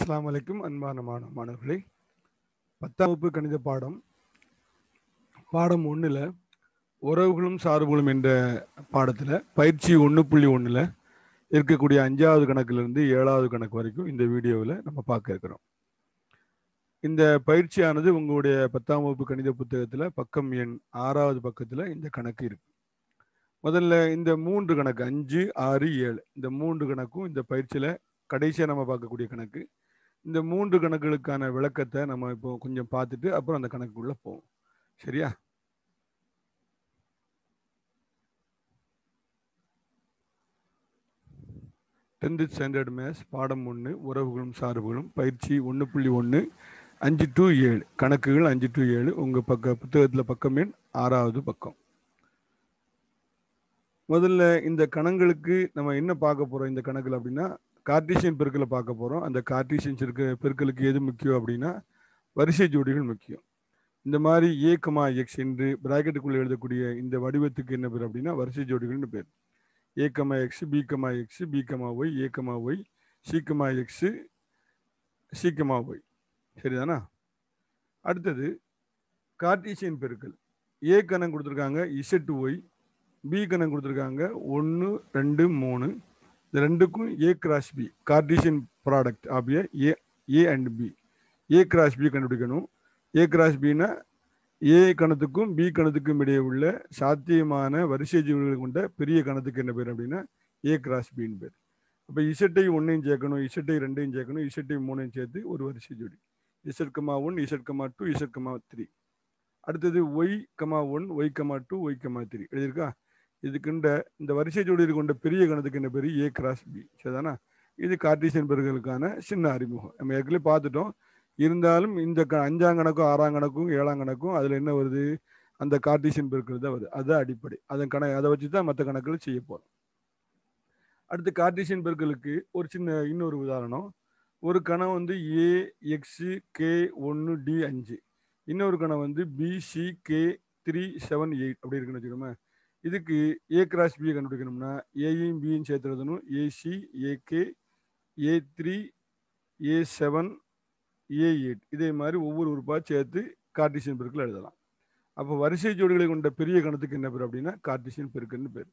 அஸ்லாம் வலைக்கும் அன்பான மாணவ மாணவர்களே. பத்தாம் வகுப்பு கணித பாடம். பாடம் ஒன்றில் உறவுகளும் சார்புகளும் என்ற பாடத்தில் பயிற்சி ஒன்று புள்ளி ஒன்றில் இருக்கக்கூடிய அஞ்சாவது கணக்கிலிருந்து ஏழாவது கணக்கு வரைக்கும் இந்த வீடியோவில் நம்ம பார்க்க இருக்கிறோம். இந்த பயிற்சியானது உங்களுடைய பத்தாம் வகுப்பு கணித புத்தகத்தில் பக்கம் எண் ஆறாவது பக்கத்தில் இந்த கணக்கு இருக்கு. முதல்ல இந்த மூன்று கணக்கு அஞ்சு ஆறு ஏழு. இந்த மூன்று கணக்கும் இந்த பயிற்சியில் கடைசியாக நம்ம பார்க்கக்கூடிய கணக்கு. இந்த மூன்று கணக்குகளுக்கான விளக்கத்தை நம்ம இப்போ கொஞ்சம் பார்த்துட்டு அப்புறம் அந்த கணக்குக்குள்ள போவோம். சரியா? டென்த்து ஸ்டாண்டர்ட் மேத்ஸ் பாடம் ஒன்று உறவுகளும் சார்புகளும் பயிற்சி ஒன்று புள்ளி ஒன்று அஞ்சு டு ஏழு. கணக்குகள் அஞ்சு டு ஏழு. உங்கள் பக்க புத்தகத்தில் பக்கம் எண் ஆறாவது பக்கம். முதல்ல இந்த கணங்களுக்கு நம்ம என்ன பார்க்க போகிறோம் இந்த கணக்கில் அப்படின்னா கார்டீசியன் பெருக்கலை பார்க்க போகிறோம் அந்த கார்டீசியன் இருக்க பெருக்கலுக்கு எது முக்கியம் அப்படின்னா வரிசை ஜோடிகள் முக்கியம். இந்த மாதிரி ஏக்கமா எக்ஸ் என்று பிராக்கெட்டுக்குள்ளே எழுதக்கூடிய இந்த வடிவத்துக்கு என்ன பேர் அப்படின்னா வரிசை ஜோடிகள்னு பேர். A comma x B comma x B comma y A comma y C comma x x y சரிதானா? அடுத்தது கார்டீசியன் பெருக்கல். ஏ கணம் கொடுத்துருக்காங்க இசட் ஒய் பி கணம் கொடுத்துருக்காங்க ஒன்று ரெண்டு மூணு. இந்த ரெண்டுக்கும் A cross B Cartesian product ஆபிய A A and B A cross B கண்டுபிடிக்கணும். ஏ கிராஸ் பின்னா ஏ கணத்துக்கும் பி கணத்துக்கும் இடையே உள்ள சாத்தியமான வரிசை ஜீவன்களை கொண்ட பெரிய கணத்துக்கு என்ன பேர் அப்படின்னா ஏ கிராஸ் பின்னு பேர். அப்போ இசட்டை ஒன்றையும் சேர்க்கணும் இசட்டை ரெண்டையும் சேர்க்கணும் இசட்டை மூணையும் சேர்த்து ஒரு வரிசை ஜோடி z comma one z comma two z comma three அடுத்தது y comma one y comma two y comma three எழுதியிருக்கா? இதுக்குண்ட இந்த வரிசை ஜோடியில் கொண்ட பெரிய கணத்துக்கு என்ன பேர்? ஏ கிராஸ் பி சரிதானா? இது கார்டீசியன் பெருகளுக்கான சின்ன அறிமுகம். நம்ம ஏற்கனவே பார்த்துட்டோம். இருந்தாலும் இந்த க அஞ்சாம் கணக்கும் ஆறாம் கணக்கும் ஏழாம் கணக்கும் அதில் என்ன வருது? அந்த கார்டீசியன் பெருக்கள் தான் வருது. அதுதான் அடிப்படை. அதன் கணக்கு அதை வச்சு தான் மற்ற கணக்குகள் செய்ய போகிறோம் அடுத்து கார்டீசியன் பெருக்களுக்கு ஒரு சின்ன இன்னொரு உதாரணம். ஒரு கணம் வந்து ஏ எக்ஸு கே ஒன்று டி அஞ்சு. இன்னொரு கணம் வந்து B C K three seven eight அப்படி இருக்குன்னு வச்சுக்கோமே. இதுக்கு ஏ கிராஸ் பியை கண்டுபிடிக்கணும்னா ஏயும் பியும் சேர்த்து எழுதணும் A C A K A three A seven A eight இதே மாதிரி ஒவ்வொரு உறுப்பாக சேர்த்து கார்டிசியன் பெருக்கில் எழுதலாம். அப்போ வரிசை ஜோடிகளை கொண்ட பெரிய கணத்துக்கு என்ன பேர் அப்படின்னா கார்டிசியன் பெருக்குன்னு பேர்.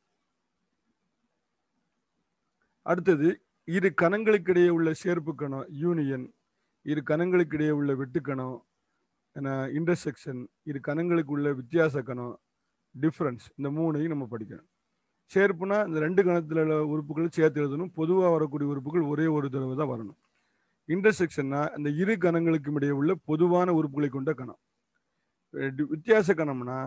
அடுத்தது இரு கணங்களுக்கிடையே உள்ள சேர்ப்பு கணம் யூனியன் இரு கணங்களுக்கிடையே உள்ள வெட்டுக்கணம் இன்டர்செக்ஷன் இரு கணங்களுக்கு உள்ள வித்தியாச கணம் டிஃப்ரென்ஸ் இந்த மூணையும் நம்ம படிக்கணும். சேர்ப்புனா இந்த ரெண்டு கணத்தில் உள்ள உறுப்புகளை சேர்த்து எழுதணும். பொதுவாக வரக்கூடிய உறுப்புகள் ஒரே ஒரு தடவை தான் வரணும். இன்டர்செக்ஷன்னா இந்த இரு கணங்களுக்கும் இடையே உள்ள பொதுவான உறுப்புகளை கொண்ட கணம். வித்தியாச கணம்னா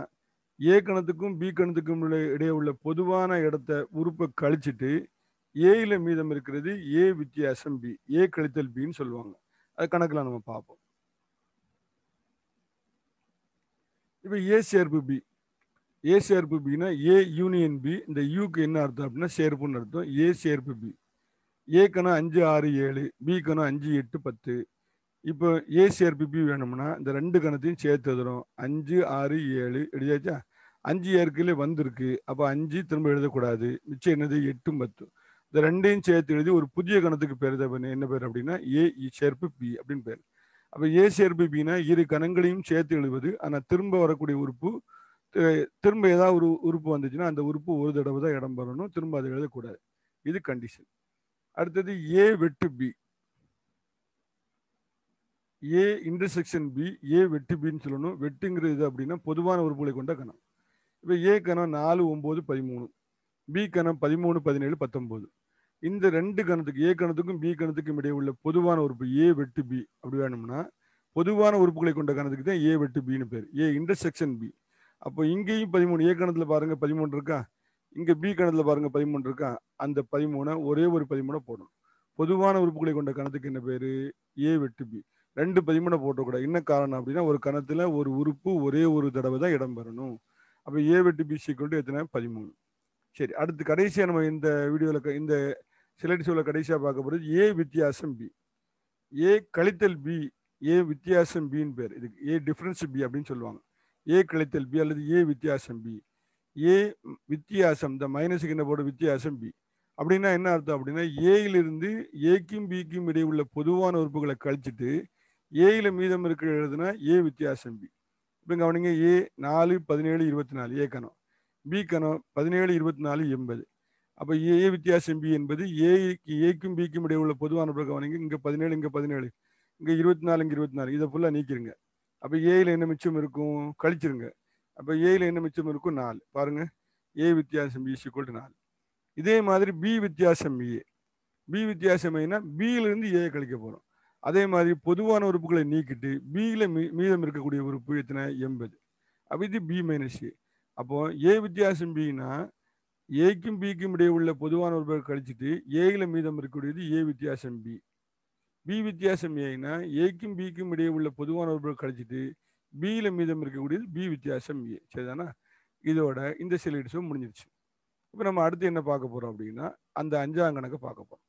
ஏ கணத்துக்கும் பி கணத்துக்கும் இடையே உள்ள பொதுவான இடத்த உறுப்பை கழிச்சிட்டு ஏயில் மீதம் இருக்கிறது ஏ வித்தியாசம் பி ஏ கழித்தல் பின்னு சொல்லுவாங்க. அது கணக்கில் நம்ம பார்ப்போம். இப்போ ஏ சேர்ப்பு பி ஏ சேர்ப்பு பின்னா ஏ யூனியன் பி இந்த யூக்கு என்ன அர்த்தம் அப்படின்னா சேர்ப்புன்னு அர்த்தம். ஏ சேர்ப்பு பி ஏ கணம் அஞ்சு ஆறு ஏழு. பி கணம் அஞ்சு எட்டு பத்து. இப்போ ஏ சேர்ப்பு பி வேணும்னா இந்த ரெண்டு கணத்தையும் சேர்த்து எழுதுறோம் அஞ்சு ஆறு ஏழு. எழுதியாச்சா? அஞ்சு ஏற்கனவே வந்திருக்கு. அப்போ அஞ்சு திரும்ப எழுதக்கூடாது. மிச்சம் என்னது? எட்டும் பத்து இந்த ரெண்டையும் சேர்த்து எழுதி ஒரு புதிய கணத்துக்கு பேர் என்ன பேர் அப்படின்னா? ஏ சேர்ப்பு பி அப்படின்னு பேர். அப்போ ஏ சேர்ப்பு பின்னா இரு கணங்களையும் சேர்த்து எழுதுவது. ஆனால் திரும்ப வரக்கூடிய உறுப்பு திரும்ப ஏதாவது ஒரு உறுப்பு வந்துச்சுன்னா அந்த உறுப்பு ஒரு தடவை தான் இடம் பெறணும். திரும்ப அதை எழுதக்கூடாது. இது கண்டிஷன் அடுத்தது ஏ வெட்டு B A intersection B A வெட்டு பின்னு சொல்லணும். வெட்டுங்கிறது அப்படின்னா பொதுவான உறுப்புகளை கொண்ட கணம். இப்போ ஏ கணம் நாலு ஒம்பது பதிமூணு. பி கணம் பதிமூணு பதினேழு பத்தொம்போது. இந்த ரெண்டு கணத்துக்கு ஏ கணத்துக்கும் பி கணத்துக்கும் இடையே உள்ள பொதுவான உறுப்பு ஏ வெட்டு பி அப்படி வேணும்னா பொதுவான உறுப்புகளை கொண்ட கணத்துக்கு தான் ஏ வெட்டு பின்னு பேர். ஏ இன்டர்செக்ஷன் பி அப்போ இங்கேயும் பதிமூணு ஏ கணத்துல பாருங்க பதிமூணு இருக்கா? இங்க பி கணத்துல பாருங்க பதிமூணு இருக்கா? அந்த பதிமூணை ஒரே ஒரு பதிமூணை போடணும். பொதுவான உறுப்புகளை கொண்ட கணத்துக்கு என்ன பேரு? ஏ வெட்டு பி. ரெண்டு பதிமூணை போட்டக்கூடாது என்ன காரணம் அப்படின்னா ஒரு கணத்துல ஒரு உறுப்பு ஒரே ஒரு தடவை தான் இடம் பெறணும். அப்போ ஏ வெட்டு பி சீக்கிரம் எத்தனை? பதிமூணு. சரி அடுத்து கடைசியாக நம்ம இந்த வீடியோவில் இந்த சிலடி கடைசியாக பார்க்க போகிறது ஏ வித்தியாசம் பி. ஏ கழித்தல் பி ஏ வித்தியாசம் பின்னு பேர். இதுக்கு ஏ டிஃப்ரென்ஸ் பி அப்படின்னு சொல்லுவாங்க. ஏ கழித்தல் பி அல்லது ஏ வித்தியாசம் பி ஏ வித்தியாசம் இந்த மைனஸுக்கு என்ன போட வித்தியாசம் பி அப்படின்னா என்ன அர்த்தம் அப்படின்னா ஏயிலிருந்து ஏக்கும் பிக்கும் இடையே உள்ள பொதுவான உறுப்புகளை கழிச்சிட்டு ஏயில மீதம் இருக்கிற எழுதுனா ஏ வித்தியாசம் பி இப்போ கவனிங்க ஏ நாலு பதினேழு இருபத்தி நாலு ஏ கணம் பி கணம் பதினேழு இருபத்தி நாலு எண்பது. அப்போ ஏ வித்தியாசம் பி என்பது ஏக்கு ஏக்கும் பிக்கும் இடையே உள்ள பொதுவான உறுப்பு கவனிங்க. இங்கே பதினேழு இங்கே பதினேழு. இங்கே இருபத்தி நாலு இங்கே இருபத்தி நாலு இதை ஃபுல்லாக நீக்கிருங்க. அப்போ ஏயில் என்ன மிச்சம் இருக்கும்? கழிச்சிருங்க. அப்போ ஏயில் என்ன மிச்சம் இருக்கும்? நாலு. பாருங்க. ஏ வித்தியாசம் பி ஈக்குவல் நாலு. இதே மாதிரி பி வித்தியாசம் ஏ பி வித்தியாசம் ஏன்னா பியிலிருந்து ஏ கழிக்க போகிறோம் அதே மாதிரி பொதுவான உறுப்புகளை நீக்கிட்டு பியில் மீ மீதம் இருக்கக்கூடிய உறுப்பு எத்தனை? எண்பது. அப்போ இது பி மைனஸ் ஏ அப்போ ஏ வித்தியாசம் பின்னா ஏக்கும் பிக்கும் இடையே உள்ள பொதுவான உறுப்புகளை கழிச்சிட்டு ஏயில் மீதம் இருக்கக்கூடியது ஏ வித்தியாசம் பி பி வித்தியாசம் ஏன்னா ஏக்கும் பிக்கும் இடையே உள்ள பொதுவான உறுப்புகளை கழிச்சிட்டு பியில மீதம் இருக்கக்கூடியது பி வித்தியாசம் ஏ சரிதானா? இதோட இந்த சிலிட்ஸும் முடிஞ்சிருச்சு. இப்போ நம்ம அடுத்து என்ன பார்க்க போறோம் அப்படின்னா அந்த அஞ்சாம் கணக்கை பார்க்க போறோம்.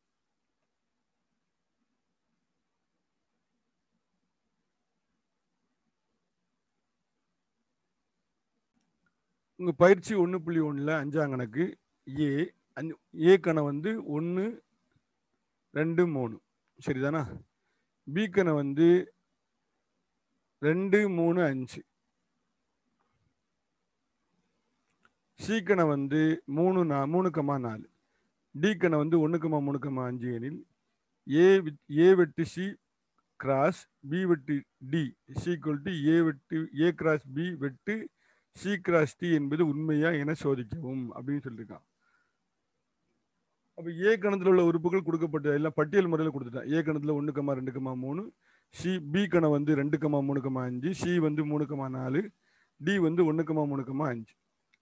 உங்கள் பயிற்சி ஒன்று புள்ளி ஒன்றில் அஞ்சாம் கணக்கு ஏ அஞ்சு ஏ கணம் வந்து ஒன்று ரெண்டு மூணு. சரிதானா? பீக்கனை வந்து ரெண்டு மூணு அஞ்சு. சீக்கனை வந்து மூணு நா மூணுக்கமா நாலு. டி வந்து ஒன்றுக்கமா மூணுக்கமா அஞ்சு எனில் ஏ வித் ஏ வெட்டு சி கிராஸ் பி வெட்டு D is equal to A வெட்டு ஏ கிராஸ் பி வெட்டு சி கிராஸ் டி என்பது உண்மையா என சோதிக்கவும் அப்படின்னு சொல்லியிருக்கான் அப்போ ஏ கணத்தில் உள்ள உறுப்புகள் கொடுக்கப்பட்ட எல்லாம் பட்டியல் முறையில் கொடுத்துட்டேன். ஏ கணத்தில் ஒன்று கமா ரெண்டு கமா மூணு சி பி கணம் வந்து ரெண்டு கமா மூணு கமா அஞ்சு சி வந்து மூணு கமா நாலு டி வந்து ஒன்று கமா மூணு கமா அஞ்சு.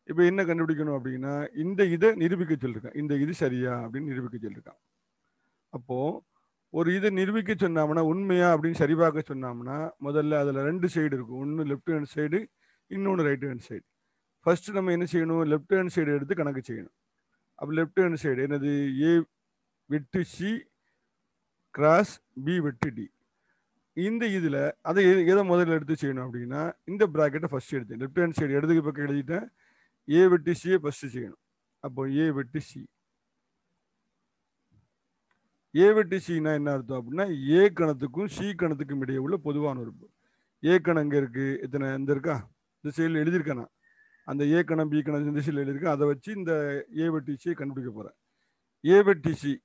இப்போ என்ன கண்டுபிடிக்கணும் அப்படின்னா இந்த இதை நிரூபிக்க சொல்லியிருக்கான் இந்த இது சரியா அப்படின்னு நிரூபிக்க சொல்லியிருக்கான் அப்போது ஒரு இதை நிரூபிக்க சொன்னோம்னா உண்மையா அப்படின்னு சரிபார்க்க சொன்னோம்னா முதல்ல அதில் ரெண்டு சைடு இருக்கும் ஒன்று லெஃப்ட் ஹேண்ட் சைடு இன்னொன்று ரைட் ஹேண்ட் சைடு ஃபஸ்ட்டு நம்ம என்ன செய்யணும்? லெஃப்ட் ஹேண்ட் சைடு எடுத்து கணக்கு செய்யணும். அப்போ லெஃப்ட் ஹேண்ட் சைடு என்னது? ஏ வெட்டு சி கிராஸ் பி வெட்டு டி இந்த இதில் அதை எதை முதல்ல எடுத்து செய்யணும் அப்படின்னா இந்த ப்ராக்கெட்டை ஃபஸ்ட் எடுத்தேன். லெஃப்ட் ஹேண்ட் சைடு இடதுக்கு பக்கம் எழுதிட்டேன். ஏ வெட்டு சியை ஃபஸ்ட்டு செய்யணும். அப்போ ஏ வெட்டு சி ஏ வெட்டு சின்னா என்ன அர்த்தம் அப்படின்னா ஏ கணத்துக்கும் சி கணத்துக்கும் இடையே உள்ள பொதுவான உறுப்பு. ஏ கணம் இங்கே இருக்குது இத்தனை இந்த இருக்கா? இந்த செயல் எழுதியிருக்கேன் நான். அந்த ஏ கணம் பி கணம் இந்த திசையில் எழுதியிருக்கு அதை வச்சு இந்த ஏ வெட்டி கண்டுபிடிக்க போகிறேன் ஏ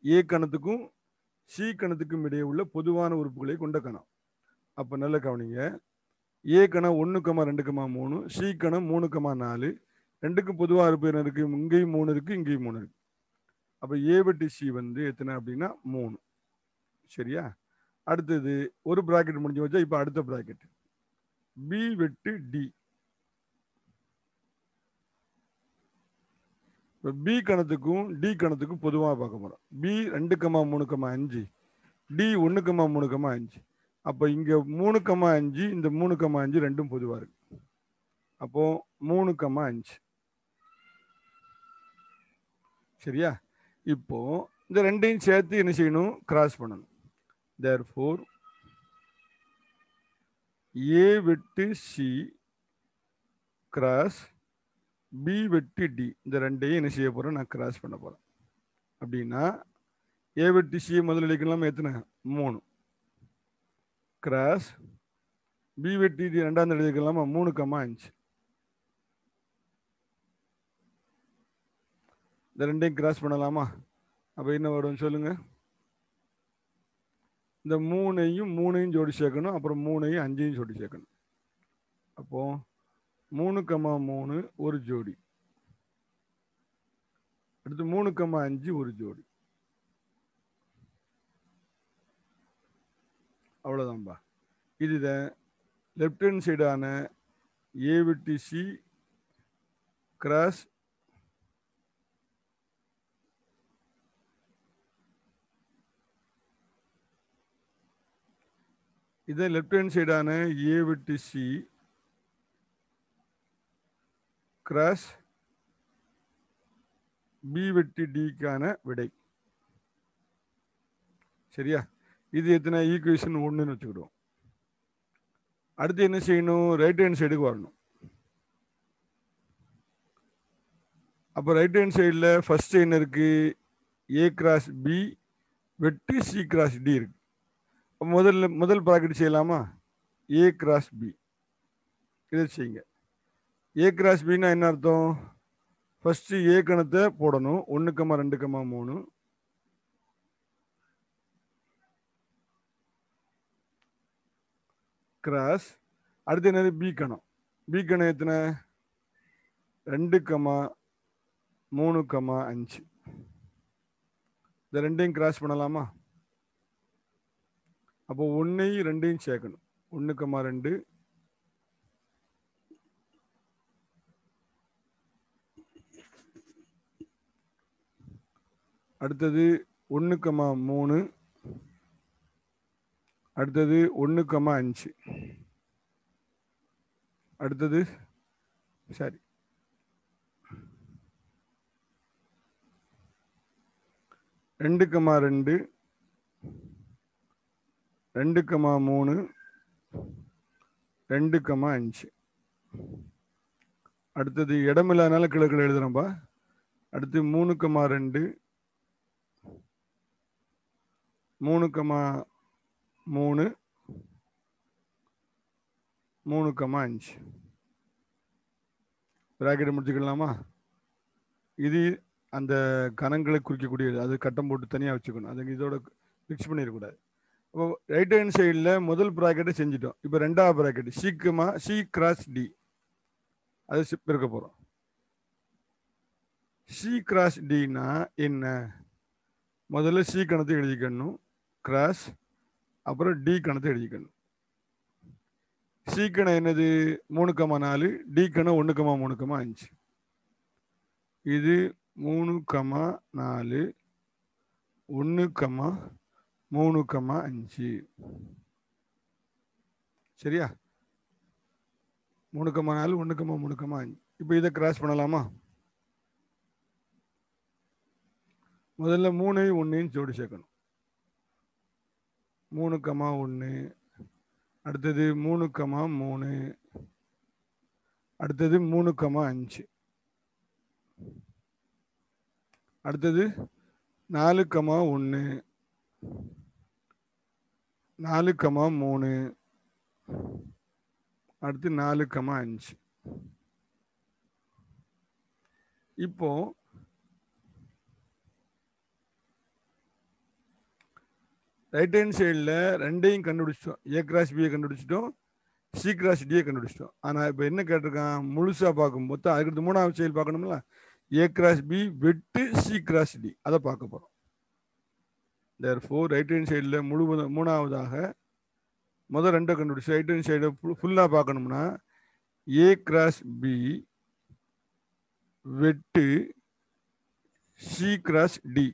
ஏ கணத்துக்கும் சி கணத்துக்கும் இடையே உள்ள பொதுவான உறுப்புகளை கொண்ட கணம். அப்போ நல்ல கவனிங்க. ஏ கணம் ஒன்று கமா ரெண்டு கமா மூணு சி கணம் மூணு கமா நாலு. ரெண்டுக்கும் பொதுவாக இருப்பு என்ன இருக்குது இங்கேயும் மூணு இருக்குது இங்கேயும் மூணு இருக்குது அப்போ ஏ சி வந்து எத்தனை அப்படின்னா மூணு. சரியா? அடுத்தது ஒரு ப்ராக்கெட் முடிஞ்சு வச்சா இப்போ அடுத்த ப்ராக்கெட் பி வெட்டு டி இப்போ பி கணத்துக்கும் டி கணத்துக்கும் பொதுவாக பார்க்க போகிறோம் பி ரெண்டு கம்மா மூணு கம்மா அஞ்சு டி ஒன்று கம்மா மூணு கம்மா அஞ்சு. அப்போ இங்கே மூணு கமா அஞ்சு இந்த மூணு கம்மா அஞ்சு ரெண்டும் பொதுவாக இருக்கு. அப்போ மூணு கம்மா அஞ்சு. சரியா? இப்போ இந்த ரெண்டையும் சேர்த்து என்ன செய்யணும்? கிராஸ் பண்ணணும். தேர் ஃபோர் ஏ விட்டு சி கிராஸ் பி வெட்டி டி இந்த ரெண்டையும் என்ன செய்ய போகிறேன் நான் கிராஸ் பண்ண போகிறேன் அப்படின்னா ஏ வெட்டி சி முதல் எழுதிக்கலாம் எத்தனை? மூணு. கிராஸ் பி வெட்டி டி ரெண்டாவது எழுதிக்கலாமா மூணு கம்மா அஞ்சு இந்த ரெண்டையும் கிராஸ் பண்ணலாமா? அப்போ என்ன வரும் சொல்லுங்க. இந்த மூணையும் மூணையும் ஜோடி சேர்க்கணும். அப்புறம் மூணையும் அஞ்சையும் ஜோடி சேர்க்கணும். அப்போது மூணு கமா மூணு ஒரு ஜோடி. அடுத்து மூணு கமா அஞ்சு ஒரு ஜோடி. அவ்வளோதான்பா இதுதான் லெஃப்ட் ஹேண்ட் சைடான ஏ விட்டு சி கிராஸ் இதை லெஃப்ட் ஹேண்ட் சைடான ஏ விட்டு சி கிராஸ் பி வெட்டி டிக்கான விடை. சரியா? இது எத்தனை? ஈக்குவேஷன் ஒன்றுன்னு வச்சுக்கிடுவோம். அடுத்து என்ன செய்யணும்? ரைட் ஹேண்ட் சைடுக்கு வரணும். அப்போ ரைட் ஹேண்ட் சைடில் ஃபர்ஸ்ட் என்ன இருக்குது ஏ கிராஸ் பி வெட்டி சி கிராஸ் டி இருக்கு. முதல்ல முதல் ப்ராக்கெட் செய்யலாமா? ஏ கிராஸ் பி இதை செய்யுங்க. ஏ கிராஸ் பின்னா என்ன அர்த்தம்? ஃபஸ்ட்டு ஏ கணத்தை போடணும். ஒன்று கமா ரெண்டு கமா மூணு. கிராஸ் அடுத்து என்னது? பி கணம். பி கணம் எத்தனை? ரெண்டு கமா மூணு கமா அஞ்சு. இந்த ரெண்டையும் கிராஸ் பண்ணலாமா? அப்போ ஒன்றையும் ரெண்டையும் சேர்க்கணும். ஒன்று கம்மா ரெண்டு அடுத்தது ஒன்று கமா மூணு. அடுத்தது ஒன்று கமா அஞ்சு. அடுத்தது சரி. ரெண்டு கமா ரெண்டு. ரெண்டு கமா மூணு. ரெண்டு கமா அஞ்சு. அடுத்தது இடமில்லாதனால கிழக்கில் எழுதுகிறோம்ப்பா அடுத்து மூணு கமா ரெண்டு. மூணு கமா மூணு. மூணு கமா அஞ்சு. பிராக்கெட் முடிச்சுக்கலாமா? இது அந்த கணங்களை குறிக்கக்கூடியது. அது கட்டம் போட்டு தனியாக வச்சுக்கணும். அது இதோட மிக்ஸ் பண்ணிடக்கூடாது. இப்போ ரைட் ஹேண்ட் சைடில் முதல் ப்ராக்கெட்டை செஞ்சிட்டோம். இப்போ ரெண்டாவது ப்ராக்கெட் சீக்கிரமா சி கிராஸ் டி அது சி- பெருக்க போகிறோம் சி கிராஸ் டினா என்ன? முதல்ல சி கணத்தை எழுதிக்கணும். கிராஸ் அப்புறம் டி கணத்தை எழுதிக்கணும். சி கணம் என்னது? மூணு கமா நாலு. டி கணம் ஒன்று கமா மூணு கமா அஞ்சு. இது மூணு கமா நாலு. ஒன்று கமா மூணு கமா அஞ்சு. சரியா? மூணு கமா நாலு ஒன்று கமா மூணு கமா அஞ்சு. இப்போ இதை கிராஸ் பண்ணலாமா? முதல்ல மூணையும் ஒன்றையும் ஜோடி சேர்க்கணும். மூணு கமா ஒன்று அடுத்தது மூணு கமா மூணு. அடுத்தது மூணு கமா அஞ்சு. அடுத்தது நாலு கமா ஒன்று நாலு கமா மூணு. அடுத்து நாலு கமா அஞ்சு. இப்போ ரைட் ஹேண்ட் சைடில் ரெண்டையும் கண்டுபிடிச்சிட்டோம். ஏ கிராஸ் பியை கண்டுபிடிச்சிட்டோம். சி கிராஸ் டியை கண்டுபிடிச்சிட்டோம். ஆனால் இப்போ என்ன கேட்டிருக்கான்? முழுசாக பார்க்கும்போது அதுக்கடுத்து மூணாவது செயல் பார்க்கணும்ல? ஏ கிராஸ் பி வெட்டு சி கிராஸ் டி அதை பார்க்க போகிறோம் தேர் ஃபோர் ரைட் ஹேண்ட் சைடில் முழு மூணாவதாக முதல் ரெண்டை கண்டுபிடிச்சி ரைட் ஹேண்ட் சைடை ஃபுல்லாக பார்க்கணும்னா ஏ கிராஸ் பி வெட்டு சி கிராஸ் டி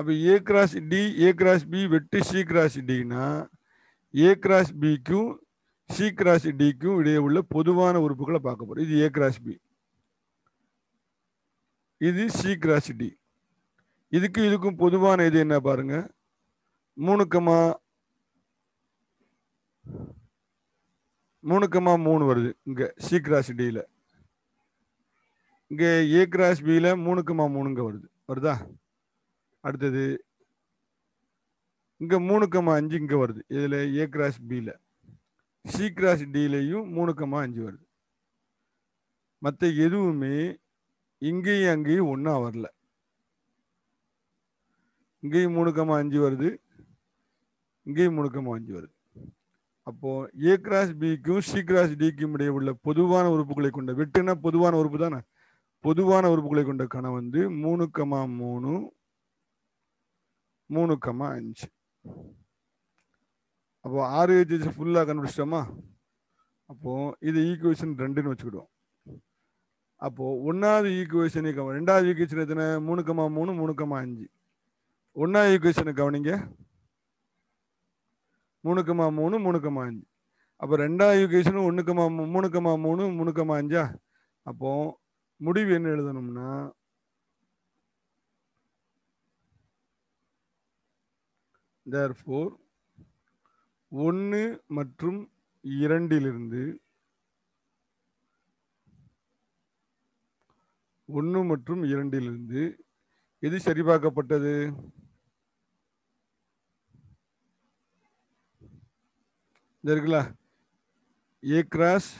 அப்போ A cross D A cross B வெட்டு சி கிராஸ் டினா ஏ கிராஸ் பிக்கும் சி கிராஸ் டிக்கும் இடையே உள்ள பொதுவான உறுப்புகளை பார்க்க போகிறோம் இது ஏ கிராஸ் பி இது சி கிராஸ் டி இதுக்கும் இதுக்கும் பொதுவான இது என்ன பாருங்க? மூணுக்கமா மூணுக்கமா மூணு வருது. இங்க சி கிராஸ் டியில் இங்க ஏ கிராஸ் பியில் மூணு மூணுங்க வருது. வருதா? அடுத்தது இங்க மூணு கம்மா அஞ்சு இங்க வருது. இதுல ஏ கிராஸ் பியில் சி கிராஸ் டிலையும் மூணு கம்மா அஞ்சு வருது. மற்ற எதுவுமே இங்கேயும் அங்கேயும் ஒன்றா வரல. இங்கேயும் மூணு கம்மா அஞ்சு வருது. இங்கேயும் மூணு கம்மா அஞ்சு வருது. அப்போ ஏ கிராஸ் பிக்கும் சி கிராஸ் டிக்கும் இடையே உள்ள பொதுவான உறுப்புகளை கொண்ட வெட்டுனா பொதுவான உறுப்பு தானே? பொதுவான உறுப்புகளை கொண்ட கணம் வந்து மூணு கமா மூணு மூணு கம்மா அஞ்சு அப்போ ஆறு ஹெச் ஃபுல்லாக கண்டுபிடிச்சிட்டோமா? அப்போ இது ஈக்குவேஷன் ரெண்டுன்னு வச்சுக்கிடுவோம். அப்போ ஒன்றாவது ஈக்குவேஷனை கவனம் ரெண்டாவது ஈக்குவேஷன் எத்தனை? மூணு கம்மா மூணு மூணு கம்மா அஞ்சு ஒன்றாவது ஈக்குவேஷனை கவனிங்க. மூணு கம்மா மூணு மூணு கம்மா அஞ்சு. அப்போ ரெண்டாவது ஈக்குவேஷனும் ஒன்று கம்மா மூ- மூணு கம்மா மூணு மூணு கம்மா அஞ்சா? அப்போ முடிவு என்ன எழுதணும்னா தேர்ஃபோர் ஒன்று மற்றும் இரண்டிலிருந்து ஒன்று மற்றும் இரண்டிலிருந்து எது சரிபார்க்கப்பட்டது? இந்த இருக்குல்ல? ஏ கிராஸ்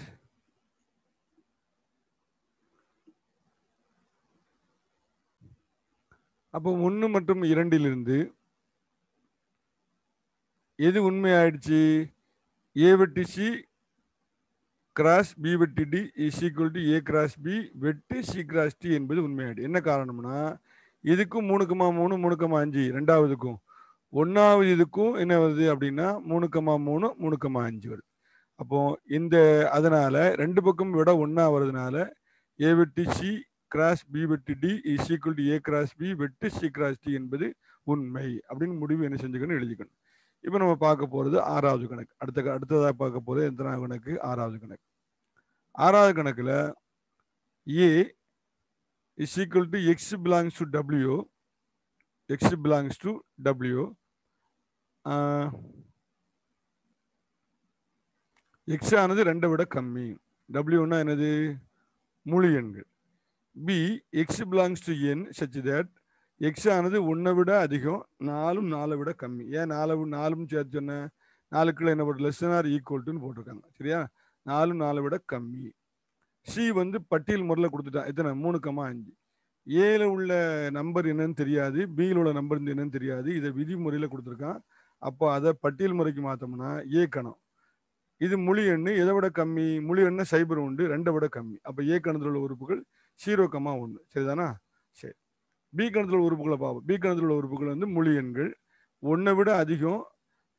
அப்போ ஒன்று மற்றும் இரண்டிலிருந்து எது உண்மையாயிடுச்சு? ஏ வெட்டு சி கிராஸ் பி வெட்டு D is equal to A cross B வெட்டு சி கிராஸ் டி என்பது உண்மையாயிடு. என்ன காரணம்னா இதுக்கும் மூணுக்கமா மூணு மூணுக்கமா அஞ்சு? ரெண்டாவதுக்கும். ஒன்றாவது இதுக்கும் என்ன வருது அப்படின்னா மூணுக்கமா மூணு மூணுக்கமா அஞ்சு வருது. அப்போ இந்த அதனால ரெண்டு பக்கம் விட ஒன்றா வருதுனால ஏ வெட்டு சி கிராஸ் பி வெட்டு D is equal to A cross B வெட்டு சி கிராஸ் டி என்பது உண்மை அப்படின்னு முடிவு என்ன செஞ்சுக்கணும் எழுதிக்கணும். இப்போ நம்ம பார்க்க போகிறது ஆறாவது கணக்கு. அடுத்த அடுத்ததாக பார்க்க போகிறது எத்தனாவது கணக்கு? ஆறாவது கணக்கு. ஆறாவது கணக்கில் A is equal to x belongs to W x belongs to W x ஆனது ரெண்டை விட கம்மி. டபிள்யூன்னா என்னது? முழு எண்கள். B x belongs to N such that x ஆனது ஒன்றை விட அதிகம் நாலும் நாலை விட கம்மி. ஏன் நாலு நாலும் சேர்த்து சொன்னேன் நாலுக்குள்ள என்ன போட்டு லெஸ் ஆர் ஈக்குவல்ட்டுன்னு போட்டிருக்காங்க. சரியா? நாலும் நாலை விட கம்மி. சி வந்து பட்டியல் முறையில் கொடுத்துட்டான் எத்தனை? மூணு கம்மா அஞ்சு. ஏல உள்ள நம்பர் என்னன்னு தெரியாது. பியில் உள்ள நம்பர் என்னன்னு தெரியாது. இதை விதிமுறையில் கொடுத்துருக்கான். அப்போ அதை பட்டியல் முறைக்கு மாற்றோம்னா ஏ கணம். இது மொழி எண்ணு. எதை விட கம்மி? மொழி எண்ணு சைபர் உண்டு. ரெண்டை விட கம்மி. அப்போ ஏ கணத்தில் உள்ள உறுப்புகள் ஜீரோ கம்மா ஒன்று சரிதானா? பி கணத்தில் உள்ள உறுப்புகளை பார்ப்போம். பி கணத்தில் உள்ள உறுப்புகள் வந்து முழு எண்கள். ஒன்றை விட அதிகம்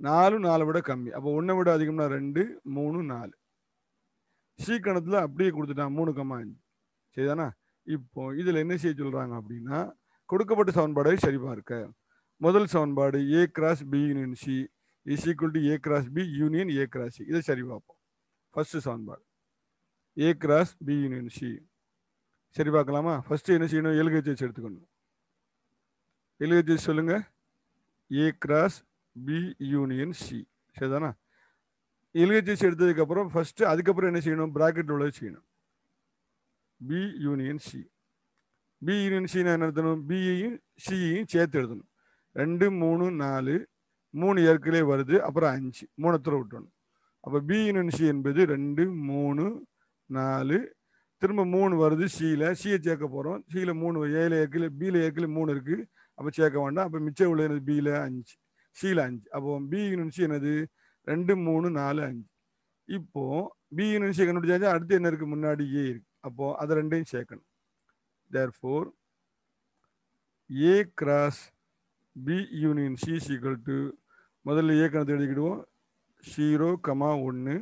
நாலு நாலை விட கம்மி. அப்போ ஒன்றை விட அதிகம்னா ரெண்டு மூணு நாலு. சி கணத்தில் அப்படியே கொடுத்துட்டான் மூணு கம்மா அஞ்சு. சரிதானா? இப்போ இதில் என்ன செய்ய சொல்கிறாங்க அப்படின்னா கொடுக்கப்பட்ட சமன்பாடை சரிபார்க்க. முதல் சமன்பாடு A cross B union C is equal to A cross B union A cross C இதை சரி பார்ப்போம். ஃபர்ஸ்ட் சமன்பாடு. A cross B union C சரி பார்க்கலாமா? ஃபர்ஸ்ட் என்ன செய்யணும்? எல்ஹெச்எஸ் எடுத்துக்கணும். எழுதி சொல்லுங்க. A cross B union C சரிதானா? எல்ஹெச்எஸ் எடுத்ததுக்கப்புறம் ஃபஸ்ட்டு அதுக்கப்புறம் என்ன செய்யணும்? ப்ராக்கெட் உள்ளது செய்யணும். B union C B union சின்னா என்ன எழுதணும் பியையும் சியையும் சேர்த்து எழுதணும். ரெண்டு மூணு நாலு மூணு ஏற்கனவே வருது. அப்புறம் அஞ்சு. மூணத்தில் விட்டணும் அப்போ பி யூனியன் சி என்பது ரெண்டு மூணு நாலு. திரும்ப மூணு வருது சியில் சியை சேர்க்க போகிறோம் சியில் மூணு ஏழு ஏற்கனவே பியில் ஏற்கனவே மூணு இருக்குது அப்போ சேர்க்க வேண்டாம். அப்போ மிச்சம் உள்ள எனது பியில் அஞ்சு. சியில் அஞ்சு. அப்போ பி யூனிட்ஸ் எனது என்னது? ரெண்டு மூணு நாலு அஞ்சு. இப்போ பி யூனிட்ஸ் சி கண்டுபிடிச்சாச்சு அடுத்து என்ன இருக்குது முன்னாடி ஏ இருக்கு. அப்போது அதை ரெண்டையும் சேர்க்கணும். Therefore A cross B union C is equal to முதல்ல ஏ கணத்தை எழுதிக்கிடுவோம். ஜீரோ கமா ஒன்று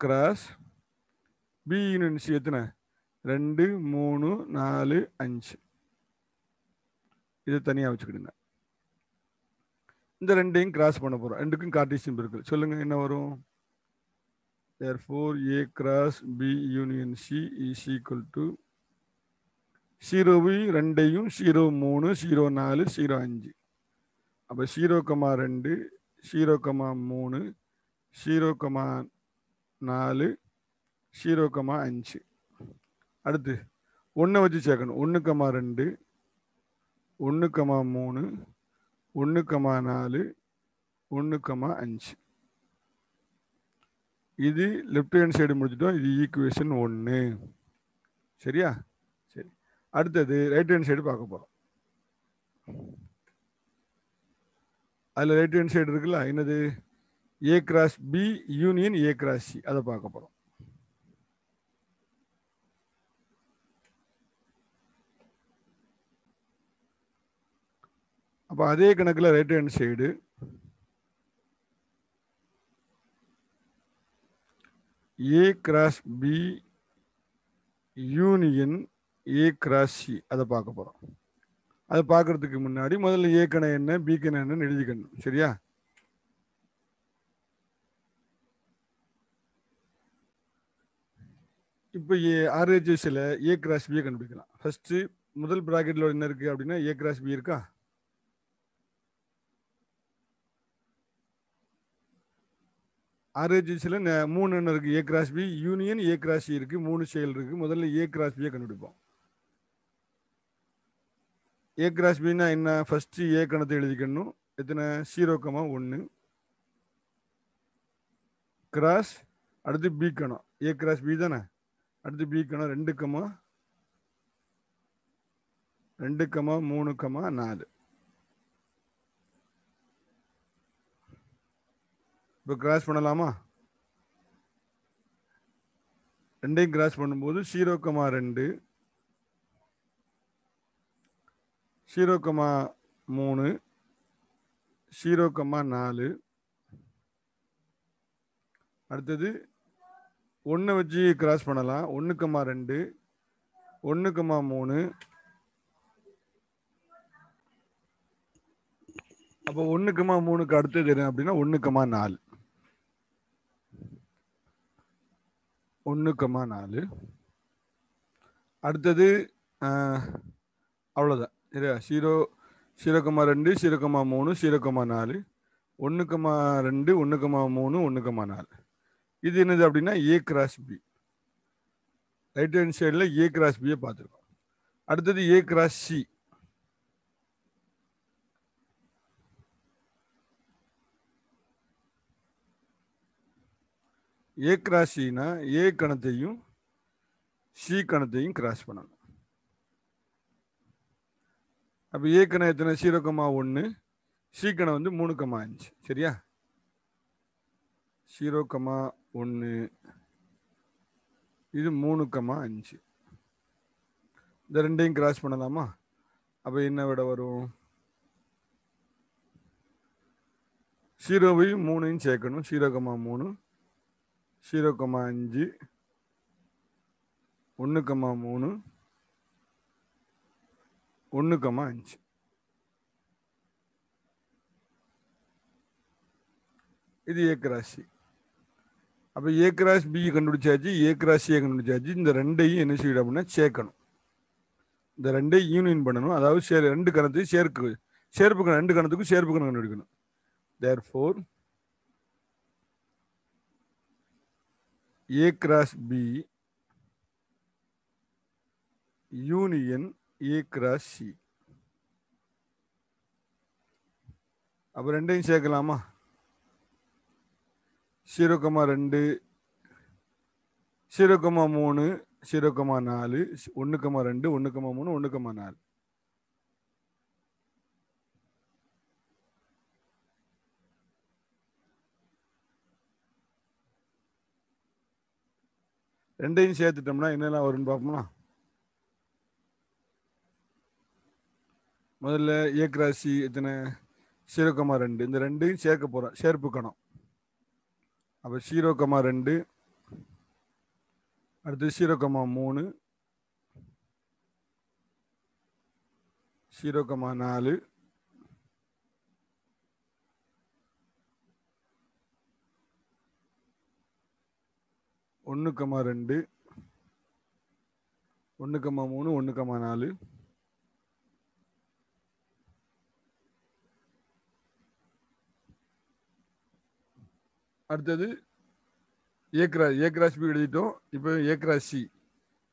கிராஸ் பி யூனியன் சி எத்தனை? ரெண்டு மூணு நாலு அஞ்சு. இதை தனியாக வச்சுக்கிடுங்க. இந்த ரெண்டையும் கிராஸ் பண்ண போகிறோம் ரெண்டுக்கும் கார்டீசியம் இருக்குது சொல்லுங்கள் என்ன வரும்? Therefore a cross b union c is equal to ஜீரோவையும் ரெண்டையும் ஜீரோ மூணு ஜீரோ நாலு ஜீரோ அஞ்சு. அப்போ ஜீரோ கமா ரெண்டு ஜீரோ கமா மூணு ஜீரோ கமா நாலு ஜீரோ கமா அஞ்சு. அடுத்து ஒன்றை வச்சு சேர்க்கணும். ஒன்று கமா ரெண்டு ஒன்று கமா மூணு ஒன்று கமா நாலு ஒன்று கமா அஞ்சு. இது லெஃப்ட் ஹேண்ட் சைடு முடிச்சிட்டோம். இது ஈக்குவேஷன் ஒன்று சரியா? சரி. அடுத்தது ரைட் ஹேண்ட் சைடு பார்க்க போகிறோம் அதில் ரைட் ஹேண்ட் சைடு இருக்குல்ல என்னது? A cross B union A cross C அதை பார்க்க போகிறோம் அப்போ அதே கணக்கில் right hand side A cross B union A cross C அதை பார்க்க போகிறோம் அதை பார்க்கறதுக்கு முன்னாடி முதல்ல ஏ கணை என்ன பி கணை என்னன்னு எழுதிக்கணும். சரியா? இப்போ ஏ ஆர்ஹெச்எஸில் ஏ கிராஸ் பியை கண்டுபிடிக்கலாம். ஃபஸ்ட்டு முதல் ப்ராக்கெட்டில் என்ன இருக்குது அப்படின்னா ஏ கிராஸ் பி இருக்கா? ஆர்ஹெச்எஸ்ல மூணு என்ன இருக்கு. A cross B union A cross இருக்கு. மூணு செயல் இருக்கு. முதல்ல ஏ கிராஸ் பியை கண்டுபிடிப்போம். ஏ கிராஸ் பின்னா என்ன? ஃபர்ஸ்ட் ஏ கணத்தை எழுதிக்கணும். எத்தனை? ஜீரோ கமா ஒன்று கிராஸ் அடுத்து பி கணம். ஏ கிராஸ் பி தானே? அடுத்து பி கணம். ரெண்டு கமா ரெண்டு கமா மூணு கமா நாலு. இப்போ கிராஸ் பண்ணலாமா? ரெண்டையும் கிராஸ் பண்ணும்போது ஜீரோ கமா ரெண்டு ஜீரோ கமா மூணு ஜீரோ கமா நாலு. அடுத்தது ஒன்று வச்சு கிராஸ் பண்ணலாம். ஒன்று கமா ரெண்டு ஒன்று கமா மூணு. அப்போ ஒன்று கமா மூணுக்கு அடுத்தது என்ன அப்படின்னா ஒன்று கமா நாலு. ஒன்றுக்கமா நாலு. அடுத்தது அவ்வளோதான் சரியா? ஜீரோ ஜீரோ ரெண்டு ஜீரோ மூணு ஜீரோ நாலு. ஒன்றுக்கமா ரெண்டு ஒன்றுக்கமா மூணு ஒன்றுக்கமா நாலு. இது என்னது அப்படின்னா A cross B right hand சைடில் ஏ கிராஸ் பியை பார்த்துருக்கோம். அடுத்தது A cross C A cross சினா A கணத்தையும் சி கணத்தையும் கிராஸ் பண்ணணும். அப்போ ஏ கணம் எத்தனை? ஜீரோ கமா ஒன்று சி கணம் வந்து மூணு கமா அஞ்சு. சரியா? ஜீரோ கமா ஒன்று இது மூணு கமா அஞ்சு. இந்த ரெண்டையும் கிராஸ் பண்ணலாமா? அப்போ என்ன விட வரும்? ஜீரோவையும் மூணையும் சேர்க்கணும். ஜீரோ மூணு. ஜீரோ கமா அஞ்சு ஒன்று கமா மூணு ஒன்று கமா அஞ்சு. இது ஏக்கராசி அப்போ ஏ கிராஸ் பி கண்டுபிடிச்சாச்சு ஏ கிராஸ் ஏ கண்டுபிடிச்சாச்சு. இந்த ரெண்டையும் என்ன செய்யணும் அப்படின்னா சேர்க்கணும். இந்த ரெண்டையும் யூனியன் பண்ணணும். அதாவது சேர் ரெண்டு கணத்தையும் சேர்க்கு சேர்ப்பு ரெண்டு கணத்துக்கும் சேர்ப்பு கணக்கு கண்டுபிடிக்கணும். Therefore A cross B union A cross C அப்போ ரெண்டையும் சேர்க்கலாமா? ஜீரோ கமா ரெண்டு ஜீரோ கமா மூணு ஜீரோ கமா நாலு ஒன்று கமா ரெண்டு ஒன்று கமா மூணு ஒன்று கமா நாலு. ரெண்டையும் சேர்த்துட்டோம்னா என்னெல்லாம் வரும்னு பார்ப்போம்னா முதல்ல ஏக்ராசி எத்தனை? சீரோக்கமா ரெண்டு. இந்த ரெண்டையும் சேர்க்க போகிறோம் சேர்ப்பு கணம். அப்போ சீரோக்கமா ரெண்டு. அடுத்து சீரோக்கமா மூணு. சீரோக்கமா நாலு. ஒன்று கமா ரெண்டு ஒன்று கமா மூணு ஒன்று கமா நாலு. அடுத்தது ஏக்ரா ஏக்ராசி போய் பி எழுதிட்டோம். இப்போ ஏக்ராசி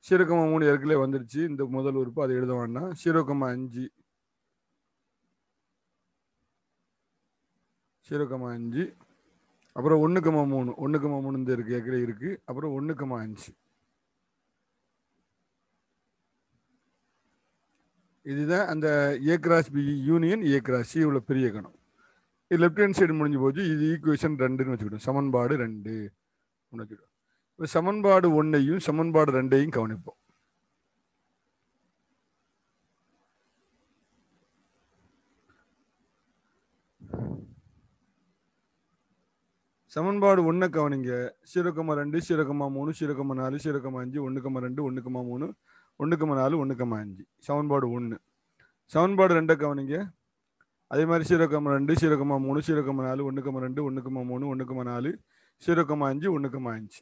கிராஸ் மூணு ஏற்கனவே வந்துருச்சு. இந்த முதல் உறுப்பு அதை எழுத வேண்டாம் ஜீரோ அஞ்சு. ஜீரோ அஞ்சு. அப்புறம் ஒன்றுக்குமா மூணு ஒன்றுக்குமா மூணு இந்த இருக்கு ஏற்கனவே இருக்கு. அப்புறம் ஒன்றுக்குமா அஞ்சு. இதுதான் அந்த A cross B union A cross C உள்ள பெரிய கணம். இது லெஃப்ட் ஹேண்ட் சைடு முடிஞ்சு போச்சு. இது ஈக்குவேஷன் ரெண்டுன்னு வச்சுக்கிட்டோம். சமன்பாடு ரெண்டு. வச்சுக்கிட்டோம் இப்போ சமன்பாடு ஒன்றையும் சமன்பாடு ரெண்டையும் கவனிப்போம். சமன்பாடு ஒன்றை கவனிங்க. சீரகமா ரெண்டு சீரகமா மூணு சீரகமா நாலு சீரகமா அஞ்சு ஒன்றுக்கமா ரெண்டு ஒன்றுக்கமா மூணு ஒன்றுக்கமா நாலு ஒன்றுக்கமா அஞ்சு. சமன்பாடு ஒன்று சமன்பாடு ரெண்டை கவனிங்க. அதே மாதிரி சீரகமா ரெண்டு சீரகமா மூணு சீரகமா நாலு ஒன்றுக்கமா ரெண்டு ஒன்றுக்கமா மூணு ஒன்றுக்கமா நாலு சீரகமா அஞ்சு ஒன்றுக்கமா அஞ்சு.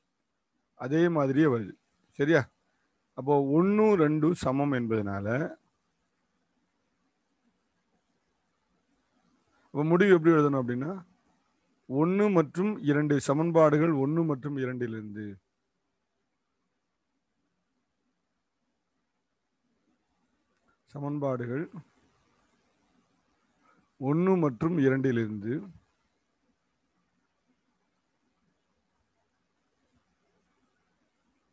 அதே மாதிரியே வருது. சரியா? அப்போ ஒன்றும் ரெண்டும் சமம் என்பதனால அப்போ முடிவு எப்படி எழுதணும் அப்படின்னா ஒன்று மற்றும் இரண்டு சமன்பாடுகள் ஒன்று மற்றும் இரண்டிலிருந்து சமன்பாடுகள் ஒன்று மற்றும் இரண்டிலிருந்து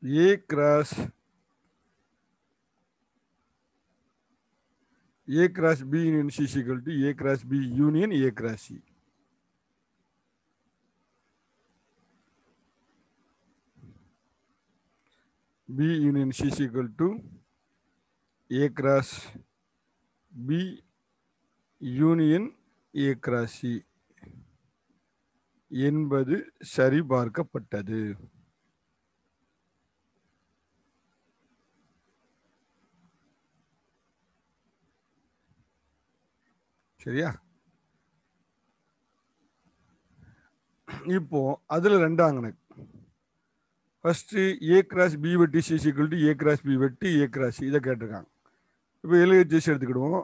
A cross A cross B union C is equal to A cross B union A cross C. B union C is equal to A cross B union A cross C என்பது சரிபார்க்கப்பட்டது சரியா இப்போ அதுல ரெண்டாம் கணக்கு ஃபஸ்ட்டு ஏ கிராஸ் பி வெட்டி C is equal to A cross B வெட்டி A cross இதை கேட்டிருக்காங்க. இப்போ எல்ஹெச்எஸ் எடுத்துக்கிடுவோம்.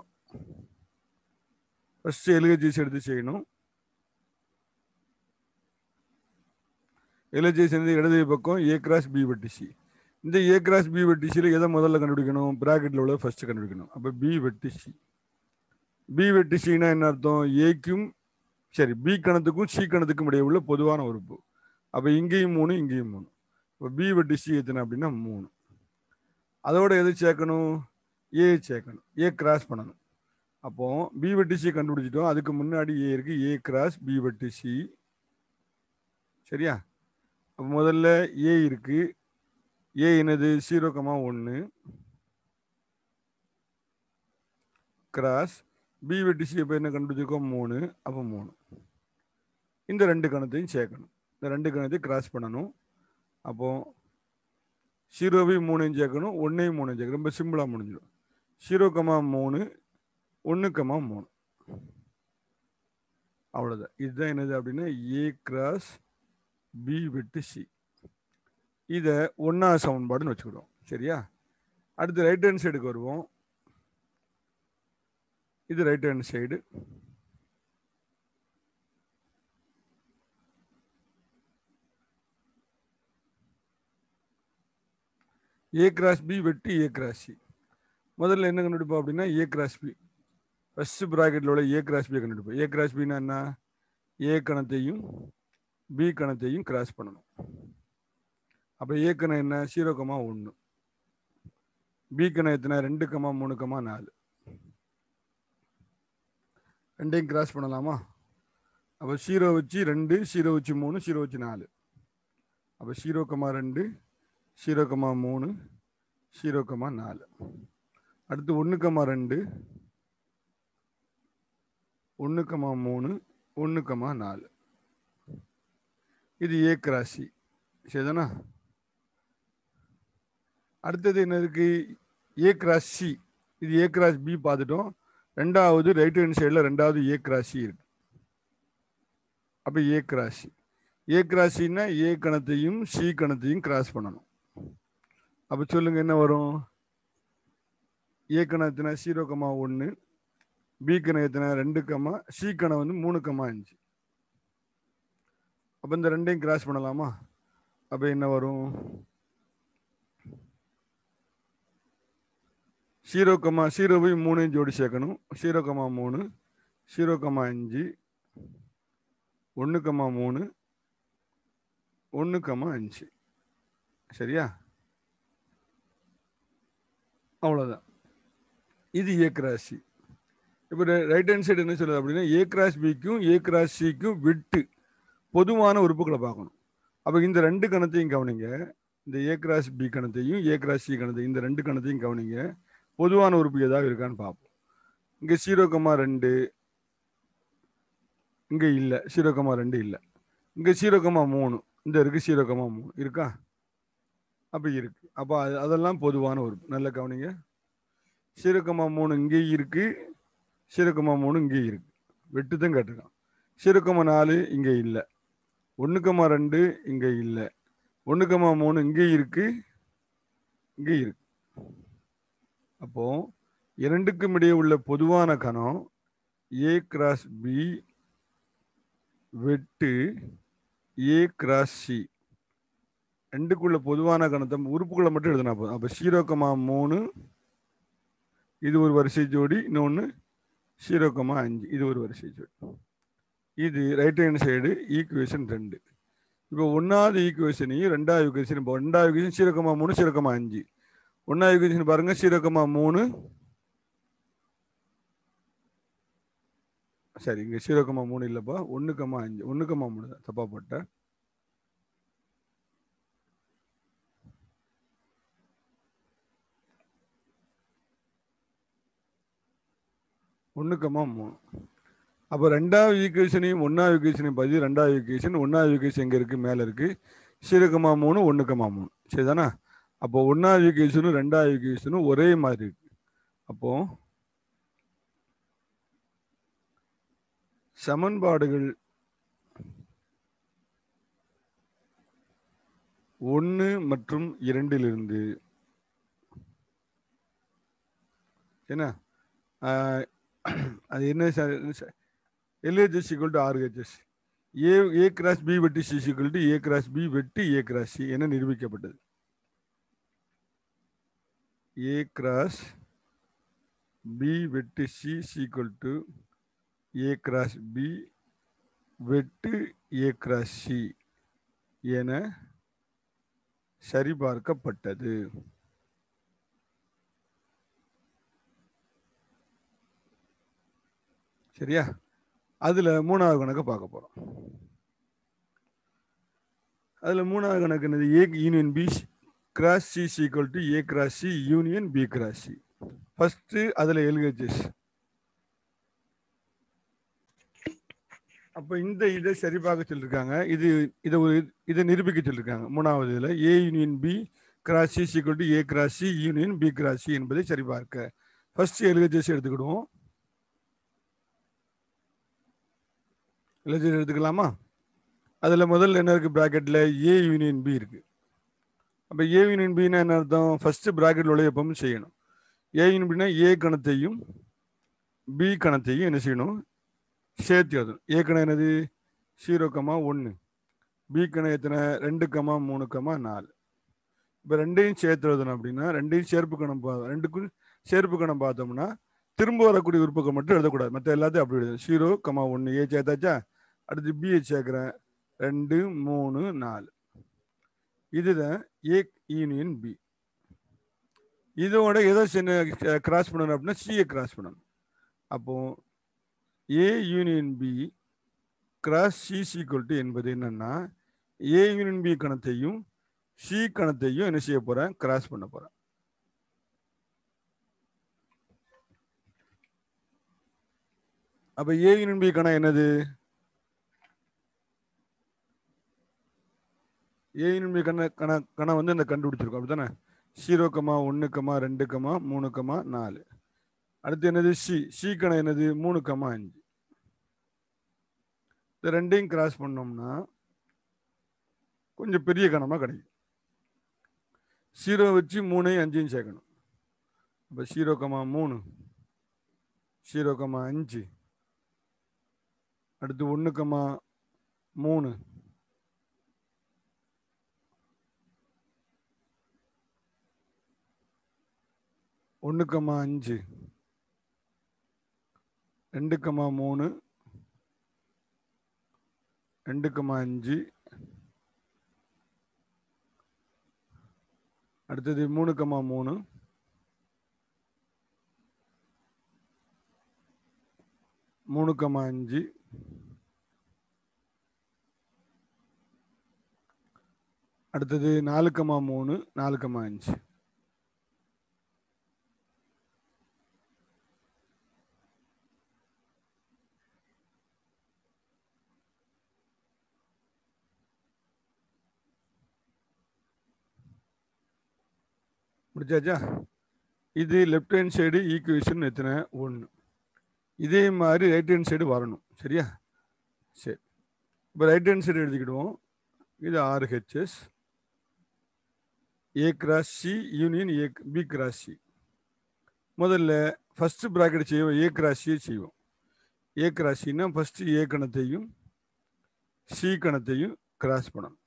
ஃபஸ்ட்டு எல்ஹெச்எஸ் எடுத்து செய்யணும். எல்ஹெச்எஸ் வந்து இடது பக்கம் ஏ கிராஸ் பி வெட்டி சி இந்த ஏ கிராஸ் பி வெட்டி சியில் எதை முதல்ல கண்டுபிடிக்கணும்? ப்ராக்கெட்டில் உள்ள ஃபஸ்ட்டு கண்டுபிடிக்கணும். அப்போ பி வெட்டி சி பி வெட்டி சினா என்ன அர்த்தம்? ஏக்கும் சரி பி கணத்துக்கும் சி கணத்துக்கும் இடையே உள்ள பொதுவான உறுப்பு. அப்போ இங்கேயும் மூணு இங்கேயும் மூணு. இப்போ பி வெட்டி சி எத்தனை அப்படின்னா மூணு. அதோட எது சேர்க்கணும்? ஏ சேர்க்கணும். ஏ கிராஸ் பண்ணணும். அப்போ பி வெட்டி சி கண்டுபிடிச்சிட்டோம். அதுக்கு முன்னாடி ஏ இருக்கு. ஏ கிராஸ் பி வெட்டி சி சரியா? அப்போ முதல்ல ஏ இருக்கு. ஏ என்னது? ஜீரோ கமா ஒன்று கிராஸ் பி வெட்டி சி இப்போ என்ன கண்டுபிடிச்சிருக்கோம்? மூணு. அப்போ மூணு. இந்த ரெண்டு கணத்தையும் சேர்க்கணும். இந்த ரெண்டு கணத்தையும் கிராஸ் பண்ணணும். அப்போ ஜீரோவையும் மூணையும் சேர்க்கணும் ஒன்றையும் மூணையும் சேர்க்கணும் ரொம்ப சிம்பிளாக முடிஞ்சிடும். ஜீரோ கமா மூணு ஒன்று கமா மூணு. அவ்வளோதான் இதுதான் என்னது அப்படின்னா ஏ கிராஸ் பி வெட்டு சி இதை ஒன்றா சமன்பாடுன்னு வச்சுக்கிடுவோம். சரியா? அடுத்து ரைட் ஹேண்ட் சைடுக்கு வருவோம். இது right hand side A cross B வெட்டி ஏ கிராஸ் சி முதல்ல என்ன கண்டுபிடிப்போம் அப்படின்னா ஏ கிராஸ் பி ஃபர்ஸ்ட் ப்ராக்கெட்டில் உள்ள ஏ கிராஸ் பியை கண்டுபிடிப்போம். ஏ கிராஸ் பின்னா என்ன? ஏ கணத்தையும் பி கணத்தையும் கிராஸ் பண்ணணும். அப்போ ஏ கணம் என்ன? ஜீரோ கமா ஒன்று பி கணம் எத்தனை? ரெண்டு கமா மூணு கமா நாலு. ரெண்டையும் கிராஸ் பண்ணலாமா? அப்போ ஜீரோ வச்சு ரெண்டு ஜீரோ வச்சு மூணு ஜீரோ வச்சு நாலு. அப்போ ஜீரோ கமா ரெண்டு ஜீரோ கமா மூணு ஜீரோ கமா நாலு. அடுத்து ஒன்று கமா ரெண்டு ஒன்று கமா மூணு ஒன்று கமா நாலு. இது ஏ ராசி. சரிதானா? அடுத்தது என்ன இருக்குது ஏ கிராஸ் சி இது ஏ கிராஸ் பி பார்த்துட்டோம். ரெண்டாவது ரைட் ஹேண்ட் சைடில் ரெண்டாவது ஏ கிராஸ் சி இருக்கு. அப்போ ஏ கிராஸ் ஏ ஏ கணத்தையும் சி கணத்தையும் கிராஸ் பண்ணணும். அப்போ சொல்லுங்க என்ன வரும்? ஏ எத்தனை? ஜீரோ கமா ஒன்று பி கணம் எத்தனை? ரெண்டு கமா. சி கணம் வந்து மூணு கமா அஞ்சு. அப்போ இந்த ரெண்டையும் கிராஸ் பண்ணலாமா? அப்போ என்ன வரும்? ஜீரோ கமா ஜீரோவையும் மூணையும் ஜோடி சேர்க்கணும். ஜீரோ கமா மூணு ஜீரோ கமா அஞ்சு ஒன்று கமா மூணு ஒன்று கமா அஞ்சு. சரியா? அவ்வளோதான் இது ஏ கிராஸ் இப்போ ரைட் ஹேண்ட் சைடு என்ன சொல்லுது அப்படின்னா ஏ கிராஸ் பிக்கும் ஏ கிராஸ் சிக்கும் விட்டு பொதுவான உறுப்புகளை பார்க்கணும். அப்போ இந்த ரெண்டு கணத்தையும் கவனிங்க. இந்த ஏ கிராஸ் பி கணத்தையும் ஏ கிராஸ் சி கணத்தையும் இந்த ரெண்டு கணத்தையும் கவனிங்க. பொதுவான உறுப்பு ஏதாவது இருக்கான்னு பார்ப்போம். இங்கே ஜீரோ கமா ரெண்டு இங்கே இல்லை. ஜீரோ கமா ரெண்டு இல்லை. இங்கே ஜீரோ கமா மூணு. இந்த இருக்குது ஜீரோ கமா மூணு. இருக்கா? அப்போ இருக்கு. அப்போ அது அதெல்லாம் பொதுவான உறுப்பு நல்ல கவனிங்க. ஜீரோ மூணு இங்கேயும் இருக்கு ஜீரோ மூணு இங்கேயும் இருக்கு. வெட்டு தான் கேட்டிருக்கான். ஜீரோ நாலு இங்கே இல்லை. ஒன்று ரெண்டு இங்கே இல்லை. ஒன்று மூணு இங்கே இருக்கு இங்கே இருக்கு. அப்போ இரண்டுக்கும் இடையே உள்ள பொதுவான கணம் ஏ கிராஸ் பி வெட்டு ஏ கிராஸ் சி ரெண்டுக்குள்ள பொதுவான கணத்தை உறுப்புகளை மட்டும் எழுதினா போதும். அப்போ ஜீரோ மூணு இது ஒரு வரிசை ஜோடி இன்னொன்று ஜீரோ அஞ்சு இது ஒரு வரிசை ஜோடி. இது ரைட் ஹேண்ட் சைடு ஈக்குவேஷன் ரெண்டு. இப்போ ஒன்றாவது ஈக்குவேஷனையும் ரெண்டாவது ஈக்குவேஷன் இப்போ ரெண்டாவது ஈக்குவேஷன் ஜீரோ மூணு ஜீரோ அஞ்சு. ஒன்றாவது ஈக்குவேஷன் பாருங்க ஜீரோ மூணு. சரி இங்கே ஜீரோ மூணு இல்லைப்பா ஒன்றுக்கமா அஞ்சு ஒன்றுக்கமா மூணு தான் தப்பாக போட்டேன். ஒன்று கமா மூணு அப்போ ரெண்டாவது ஈக்குவேஷனையும் ஒன்றாவது ஈக்குவேஷனையும் பதிவு ரெண்டாவது ஈக்குவேஷன் ஒன்றாவது ஈக்குவேஷன் எங்கே இருக்குது மேலே இருக்குது ஜீரோ மூணு ஒன்று கமா மூணு. சரிதானா? அப்போ ஒன்றாவது ஈக்குவேஷனும் ரெண்டாவது ஈக்குவேஷனும் ஒரே மாதிரி இருக்கு. அப்போ சமன்பாடுகள் ஒன்று மற்றும் இரண்டிலிருந்து என்ன அது என்ன sir? LHS equal to RHS A A cross B வெட்டி C equal to A cross B வெட்டி ஏ கிராஸ் சி என நிரூபிக்கப்பட்டது. ஏ கிராஸ் பி வெட்டு C is equal to A cross B வெட்டு ஏ கிராஸ் சி என சரிபார்க்கப்பட்டது. சரியா? அதில் மூணாவது கணக்கு பார்க்க போகிறோம் அதில் மூணாவது கணக்கு என்னது? A union B cross C equal to A cross C union B cross C first அதில் எல்ஹெச்எஸ் அப்போ இந்த இதை சரி பார்க்க சொல்லியிருக்காங்க இது இதை ஒரு இதை நிரூபிக்க சொல்லியிருக்காங்க மூணாவது இதில் A union B cross C equal to A cross C union B cross C என்பதை சரி பார்க்க. First LHS எடுத்துக்கிடுவோம். எல்ஹெச்எஸ் எடுத்துக்கலாமா? அதில் முதல்ல என்ன இருக்குது ப்ராக்கெட்டில் ஏ யூனியன் பி இருக்குது அப்போ ஏ யூனியன் பின்னா என்ன அர்த்தம்? ஃபஸ்ட்டு ப்ராக்கெட்டில் உள்ள எப்பவும் செய்யணும். ஏ யூனியன் பின்னா ஏ கணத்தையும் பி கணத்தையும் என்ன செய்யணும்? சேர்த்து எழுதணும். ஏ கணம் என்னது? ஜீரோ கமா ஒன்று பி கணம் எத்தனை? ரெண்டு கமா மூணு கமா நாலு. இப்போ ரெண்டையும் சேர்த்து எழுதணும் அப்படின்னா ரெண்டையும் சேர்ப்பு கணம் பா ரெண்டுக்கும் சேர்ப்பு கணம் பார்த்தோம்னா திரும்ப வரக்கூடிய உறுப்புகள் மட்டும் எழுதக்கூடாது. மற்ற எல்லாத்தையும் அப்படி எழுதணும். ஜீரோ கமா ஒன்று ஏ சேர்த்தாச்சா? அடுத்து பியை சேர்க்குறேன். ரெண்டு மூணு நாலு. இதுதான் ஏ யூனியன் பி இதோட எதை கிராஸ் பண்ணணும் அப்படின்னா சியை கிராஸ் பண்ணணும். அப்போ A union B cross C is equal to என்பது என்னன்னா ஏ யூனியன் பி கணத்தையும் சி கணத்தையும் என்ன செய்ய போகிறேன் கிராஸ் பண்ண போகிறேன் அப்போ ஏ யூனியன் பி கணம் என்னது? ஏ கண கண கணம் வந்து இந்த கண்டுபிடிச்சிருக்கோம். அப்படித்தானே? ஜீரோ கமா ஒன்று கமா ரெண்டு கமா மூணு கமா நாலு. அடுத்து என்னது? சி. சி கணம் என்னது? மூணு கமா அஞ்சு. இந்த ரெண்டையும் கிராஸ் பண்ணோம்னா கொஞ்சம் பெரிய கணமாக கிடைக்கும். ஜீரோ வச்சு மூணையும் அஞ்சையும் சேர்க்கணும். அப்போ ஜீரோ கமா மூணு. ஜீரோ கமா அஞ்சு. அடுத்து ஒன்று கமா மூணு. ஒன்று கமா அஞ்சு. ரெண்டு கமா மூணு. ரெண்டு கமா அஞ்சு. அடுத்தது மூணு கமா மூணு. மூணு கமா அஞ்சு. அடுத்தது நாலு கமா மூணு நாலு கமா அஞ்சு. முடிச்சாச்சா இது லெஃப்ட் ஹேண்ட் சைடு ஈக்குவேஷன் எத்தனை? ஒன்று இதே மாதிரி ரைட் ஹேண்ட் சைடு வரணும். சரியா? சரி. இப்போ ரைட் ஹேண்ட் சைடு எழுதிக்கிடுவோம். இது RHS A cross C union A B cross C முதல்ல ஃபஸ்ட்டு ப்ராக்கெட் செய்வோம். ஏ கிராஸ் சியை செய்வோம். ஏ கிராஸ் சின்னா ஃபஸ்ட்டு ஏ கணத்தையும் சி கணத்தையும் கிராஸ் பண்ணணும்.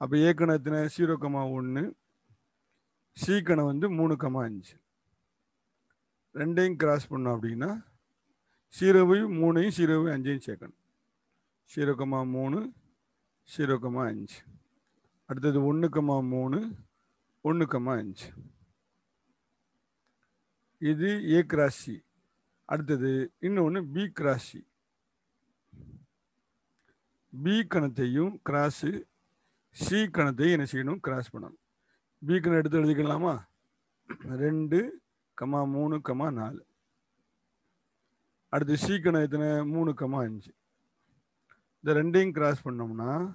அப்போ ஏ கணத்தின ஜீரோ கமா ஒன்று சீக்கணம் கணம் வந்து மூணு கமா அஞ்சு. ரெண்டையும் கிராஸ் பண்ணோம் அப்படின்னா சீரோவையும் மூணையும் சீரோவையும் அஞ்சையும் சேர்க்கணும். ஜீரோ மூணு ஜீரோ அஞ்சு. அடுத்தது ஒன்று கமா மூணு ஒன்று கமா அஞ்சு. இது ஏ கிராஸ் சி அடுத்தது இன்னொன்று பி கிராஸ் சி பி கணத்தையும் கிராஸு சி கணத்தையும் என்ன செய்யணும்? கிராஸ் பண்ணணும். பி எடுத்து எழுதிக்கலாமா? ரெண்டு கமா மூணு கமா நாலு. அடுத்து சி எத்தனை? மூணு கமா அஞ்சு. இந்த ரெண்டையும் கிராஸ் பண்ணோம்னா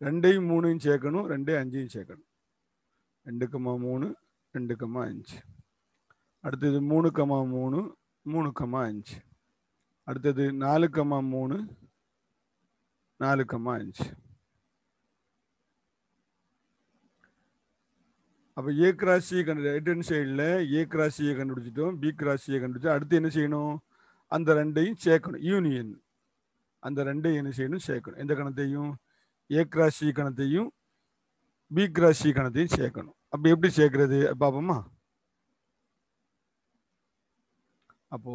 ரெண்டையும் மூணையும் சேர்க்கணும் ரெண்டையும் அஞ்சையும் சேர்க்கணும். ரெண்டு கமா மூணு ரெண்டு கமா அஞ்சு. அடுத்தது மூணு கமா மூணு மூணு கமா அஞ்சு. அடுத்தது நாலு கமா மூணு நாலு கமா அஞ்சு. அப்போ ஏ கிராசியை கண்டு ரைட் ஹேண்ட் சைடில் ஏ கிராசியை கண்டுபிடிச்சிட்டோம் பி கிராசியை e கண்டுபிடிச்சோம் அடுத்து என்ன செய்யணும்? அந்த ரெண்டையும் சேர்க்கணும் யூனியன் அந்த ரெண்டையும் என்ன செய்யணும்? சேர்க்கணும். எந்த கணத்தையும்? ஏ கிராசி e கணத்தையும் பி கிராசி e கணத்தையும் சேர்க்கணும். அப்போ எப்படி சேர்க்கறது? பார்ப்போமா? அப்போ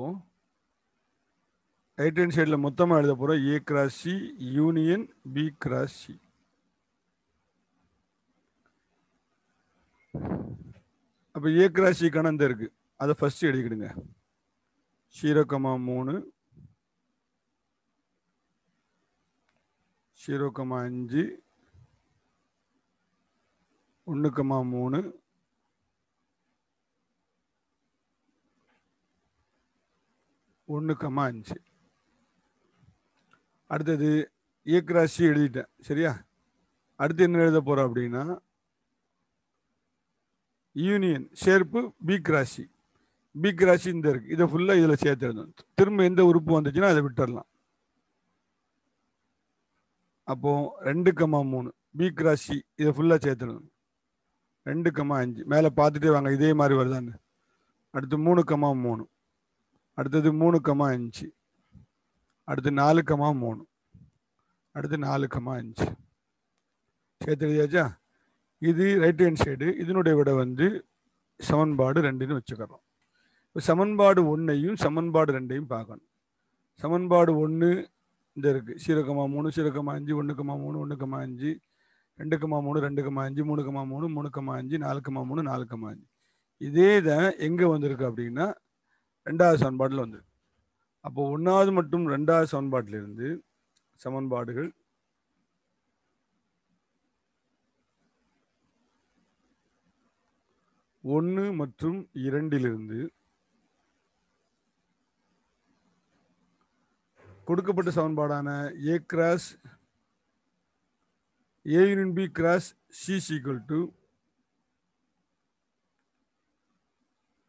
ரைட் ஹேண்ட் சைடில் மொத்தமாக எழுத போகிறோம் A cross C union B cross C அப்போ ஏக்ராசி கிராஸ் இருக்கு. அதை ஃபர்ஸ்ட் எழுதிக்கிடுங்க. ஷீரோக்கமா மூணு. ஷீரோக்கமா அஞ்சு. ஒன்றுக்கமா மூணு. ஒன்று கமா அஞ்சு. அடுத்தது இயக்கராசி எழுதிட்டேன். சரியா? அடுத்து என்ன எழுத போகிறோம் அப்படின்னா யூனியன் சேர்ப்பு பிக் ராசி. பிக் ராசி இந்த இருக்கு. இதை ஃபுல்லாக இதில் சேர்த்து திரும்ப எந்த உறுப்பு வந்துச்சுன்னா அதை விட்டுடலாம் அப்போ ரெண்டு கம்மா மூணு. பிக் ராசி இதை ஃபுல்லாக சேர்த்துடணும். ரெண்டு கம்மா அஞ்சு. மேலே பார்த்துட்டே வாங்க. இதே மாதிரி வருதான்னு. அடுத்து மூணு கமா மூணு. அடுத்தது மூணு கமா அஞ்சு. அடுத்து நாலு கம்மா மூணு. அடுத்து நாலு கமா அஞ்சு. சேர்த்து எழுதியாச்சா இது ரைட் ஹேண்ட் சைடு இதனுடைய விட வந்து சமன்பாடு ரெண்டுன்னு வச்சுக்கிறோம். இப்போ சமன்பாடு ஒன்றையும் சமன்பாடு ரெண்டையும் பார்க்கணும். சமன்பாடு ஒன்று இந்த இருக்குது சீரகமா மூணு சீரகமா அஞ்சு ஒன்றுக்குமா மூணு ஒன்றுக்குமா அஞ்சு ரெண்டுக்குமா மூணு ரெண்டுக்குமா அஞ்சு மூணுக்குமா மூணு மூணுக்கமா அஞ்சு நாலுக்குமா மூணு நாலு கமா அஞ்சு. இதே தான் எங்கே வந்திருக்கு அப்படின்னா ரெண்டாவது சமன்பாட்டில் வந்திருக்கு. அப்போ ஒன்றாவது மற்றும் ரெண்டாவது சமன்பாட்டிலிருந்து சமன்பாடுகள் ஒன்று மற்றும் இரண்டிலிருந்து கொடுக்கப்பட்ட சமன்பாடான A cross A union B cross C is equal to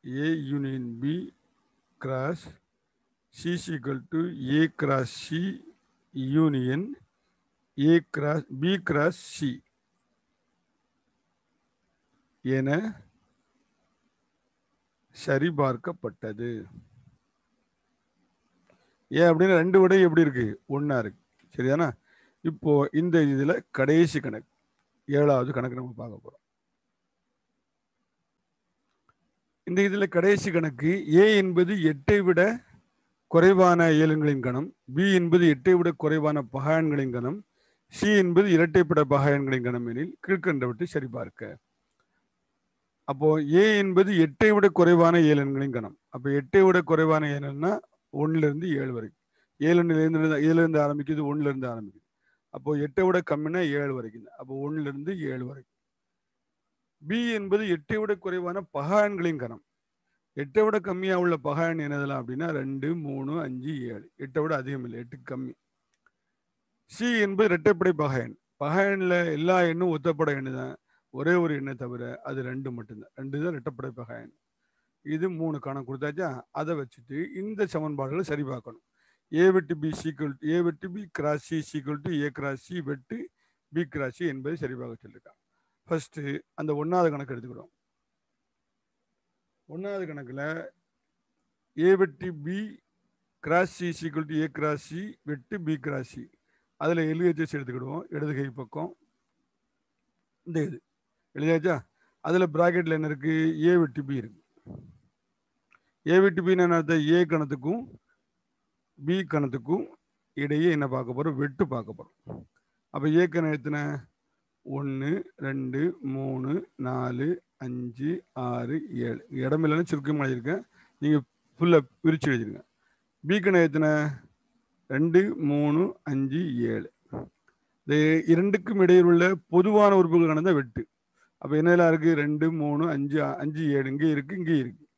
A union B cross C is equal to A cross C union A cross B cross C என சரிபார்க்கப்பட்டது. ஏன் அப்படின்னா ரெண்டு விடை எப்படி இருக்கு? ஒன்றா இருக்கு. சரிதானா? இப்போ இந்த இதில் கடைசி கணக்கு ஏழாவது கணக்கு நம்ம பார்க்க போகிறோம் இந்த இதில் கடைசி கணக்கு ஏ என்பது எட்டை விட குறைவான இயலுங்களின் கணம் பி என்பது எட்டை விட குறைவான பகாயன்களின் கணம் சி என்பது இரட்டைப்பட பகாயன்களின் கணம் எனில் கீழ்கண்டவற்றை சரிபார்க்க. அப்போ ஏ என்பது எட்டை விட குறைவான ஏழன்களின் கணம். அப்போ எட்டை விட குறைவான ஏழன்னா ஒன்றுலேருந்து ஏழு வரைக்கும் ஏழுல இருந்து ஆரம்பிக்குது ஒன்றுலேருந்து ஆரம்பிக்குது. அப்போ எட்டை விட கம்மினா ஏழு வரைக்கும் அப்போ ஒன்றுலேருந்து ஏழு வரைக்கும் பி என்பது எட்டை விட குறைவான பகாயன்களின் கணம். எட்டை விட கம்மியாக உள்ள பகாயன் என்னதெல்லாம் அப்படின்னா ரெண்டு மூணு அஞ்சு ஏழு. எட்டை விட அதிகம் இல்லை எட்டு கம்மி. சி என்பது இரட்டைப்படை பகாயன் பகாயன்ல எல்லா எண்ணும் ஒத்தப்பட எண்ணு தான் ஒரே ஒரு எண்ணை தவிர அது ரெண்டு மட்டும்தான். ரெண்டு தான் ரெட்டப்படை பகாயன் இது மூணு கணக்கு கொடுத்தாச்சா? அதை வச்சுட்டு இந்த சமன்பாடுகளை சரி பார்க்கணும். ஏ வெட்டு பி சீக்வல் ஏ வெட்டு B cross C is equal to A cross C வெட்டு பி கிராஸ் சி என்பதை சரி பார்க்க சொல்லியிருக்காங்க ஃபர்ஸ்ட் அந்த ஒன்றாவது கணக்கு எடுத்துக்கிறோம் ஒன்றாவது கணக்கில் ஏ வெட்டு B cross C is equal to A cross C வெட்டு பி கிராஸ் சி அதில் எல்ஹெச்எஸ் எடுத்துக்கிடுவோம். இடது கை பக்கம். இந்த இது. எழுதியாச்சா? அதில் ப்ராக்கெட்டில் என்ன இருக்குது ஏ விட்டு பி இருக்கு. ஏ விட்டு பின்னு என்ன அர்த்தம்? ஏ கணத்துக்கும் பி கணத்துக்கும் இடையே என்ன பார்க்க போகிறோம் வெட்டு பார்க்க போகிறோம் அப்போ ஏ கணம் எத்தனை? ஒன்று ரெண்டு மூணு நாலு அஞ்சு ஆறு ஏழு. இடம் இல்லைன்னு சுருக்கமாக எழுதியிருக்கேன். நீங்கள் ஃபுல்லாக பிரித்து எழுதிருங்க. பி கணம் எத்தனை? ரெண்டு மூணு அஞ்சு ஏழு. இந்த இரண்டுக்கும் இடையில் உள்ள பொதுவான உறுப்புகள் கணந்தான் வெட்டு. அப்போ என்னெல்லாம் இருக்குது ரெண்டு மூணு அஞ்சு அஞ்சு ஏழு இங்கே இருக்குது இங்கே இருக்குது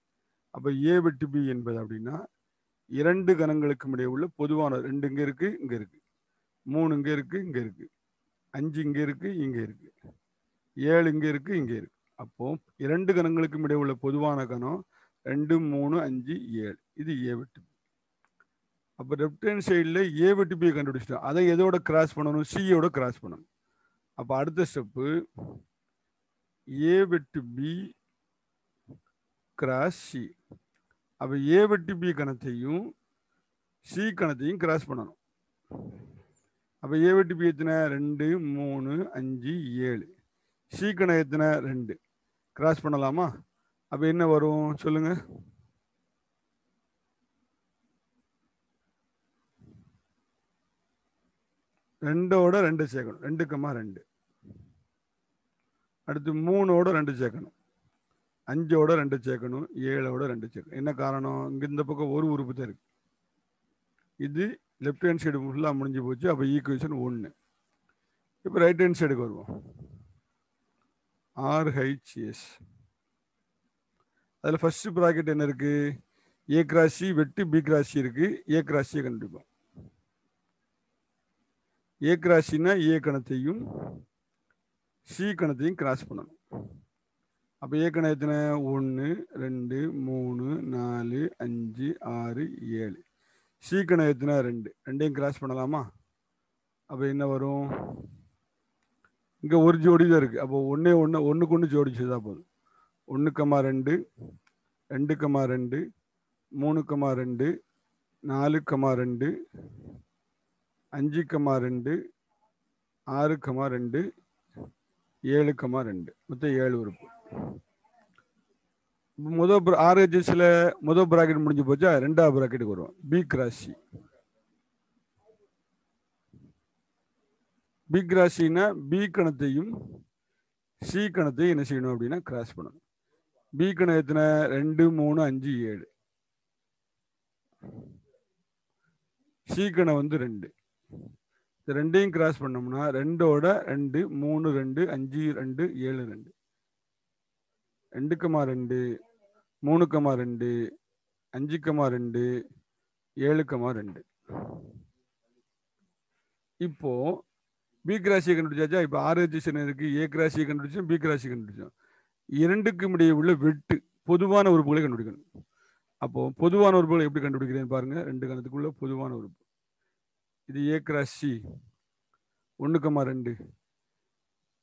அப்போ ஏ வெட்டு பி என்பது அப்படின்னா இரண்டு கணங்களுக்கும் இடையே உள்ள பொதுவான ரெண்டு இங்கே இருக்குது இங்கே இருக்குது மூணு இங்கே இருக்குது இங்கே இருக்குது அஞ்சு இங்கே இருக்குது இங்கே இருக்குது ஏழு இங்கே இருக்குது இங்கே இருக்குது அப்போ இரண்டு கணங்களுக்கும் இடையே உள்ள பொதுவான கணம் ரெண்டு மூணு அஞ்சு ஏழு. இது ஏ வெட்டு பி அப்போ லெஃப்ட் ஹேண்ட் சைடில் ஏ வெட்டு பியை கண்டுபிடிச்சிட்டோம். அதை எதோட கிராஸ் பண்ணணும்? சியோட கிராஸ் பண்ணணும். அப்போ அடுத்த ஸ்டெப்பு ஏ வெட்டு பி கிராஸ் சி. அப்போ ஏ வெட்டு பி கணத்தையும் சி கணத்தையும் கிராஸ் பண்ணணும். அப்போ ஏ வெட்டு பி எத்தனை? ரெண்டு மூணு அஞ்சு ஏழு. சி கணம் எத்தனை? ரெண்டு. கிராஸ் பண்ணலாமா? அப்போ என்ன வரும்? சொல்லுங்கள் ரெண்டோட ரெண்டு சேர்க்கணும். ரெண்டு கம்மா ரெண்டு. அடுத்து மூணோட ரெண்டு சேர்க்கணும். அஞ்சோட ரெண்டு சேர்க்கணும் ஏழோட ரெண்டு சேர்க்கணும். என்ன காரணம்? இங்கே இந்த பக்கம் ஒரு உறுப்பு தான் இருக்கு. இது லெஃப்ட் ஹேண்ட் சைடு ஃபுல்லாக முடிஞ்சு போச்சு. அப்போ ஈக்குவேஷன் ஒன்று இப்போ ரைட் ஹேண்ட் சைடுக்கு வருவோம். ஆர்ஹெச்எஸ் அதில் ஃபஸ்ட்டு ப்ராக்கெட் என்ன இருக்குது ஏ கிராசி வெட்டு பி கிராசி இருக்குது ஏ கிராசியை கண்டுபிடிப்போம். ஏ கிராசினா ஏ கணத்தையும் சி கணத்தையும் கிராஸ் பண்ணணும். அப்போ ஏ கணம் எத்தனை? ஒன்று ரெண்டு மூணு நாலு அஞ்சு ஆறு ஏழு. சி கணம் எத்தனை? ரெண்டு. ரெண்டையும் கிராஸ் பண்ணலாமா? அப்போ என்ன வரும்? இங்கே ஒரு ஜோடி தான் இருக்குது அப்போ ஒன்றே ஒன்று ஒன்றுக்கு ஒன்று ஜோடி தான் போதும். ஒன்று கம்மா ரெண்டு ரெண்டு கமா ரெண்டு மூணு கமா ரெண்டு நாலு கமா ரெண்டு அஞ்சு கமா ரெண்டு ஆறு கமா ரெண்டு ஏழு கமா ரெண்டு. மொத்தம் ஏழு உறுப்பு. முதல் ஆர்ஹெச்எஸ்ல முத பிராக்கெட் முடிஞ்சு போச்சா ரெண்டாவது பிராக்கெட்டுக்கு வரும் பி கிராசி பி கிராசினா பி கணத்தையும் சி கணத்தையும் என்ன செய்யணும் அப்படின்னா கிராஸ் பண்ணணும். பி கணம் எத்தனை? ரெண்டு மூணு அஞ்சு ஏழு. சி கணம் வந்து ரெண்டு. ரெண்டையும் கிராஸ் பண்ணோம்னா ரெண்டோட ரெண்டு மூணு ரெண்டு அஞ்சு ரெண்டு ஏழு ரெண்டு. ரெண்டு கமா ரெண்டு மூணு கமா ரெண்டு அஞ்சு கமா ரெண்டு ஏழு கமா ரெண்டு. இப்போ பி கிராசியை e கண்டுபிடிச்சாச்சா? இப்போ ஆர்ஹெச்எஸ் என்ன இருக்கு ஏ கிராசியை e கண்டுபிடிச்சோம் பி கிராசி e கண்டுபிடிச்சோம். இரண்டுக்கும் இடையே உள்ள வெட்டு பொதுவான உறுப்புகளை கண்டுபிடிக்கணும். அப்போ பொதுவான உறுப்புகளை எப்படி கண்டுபிடிக்கிறேன்னு பாருங்க. ரெண்டு கணத்துக்குள்ள பொதுவான உறுப்பு. இது ஏ கிராஸ் சி ஒன்று கம்மா ரெண்டு.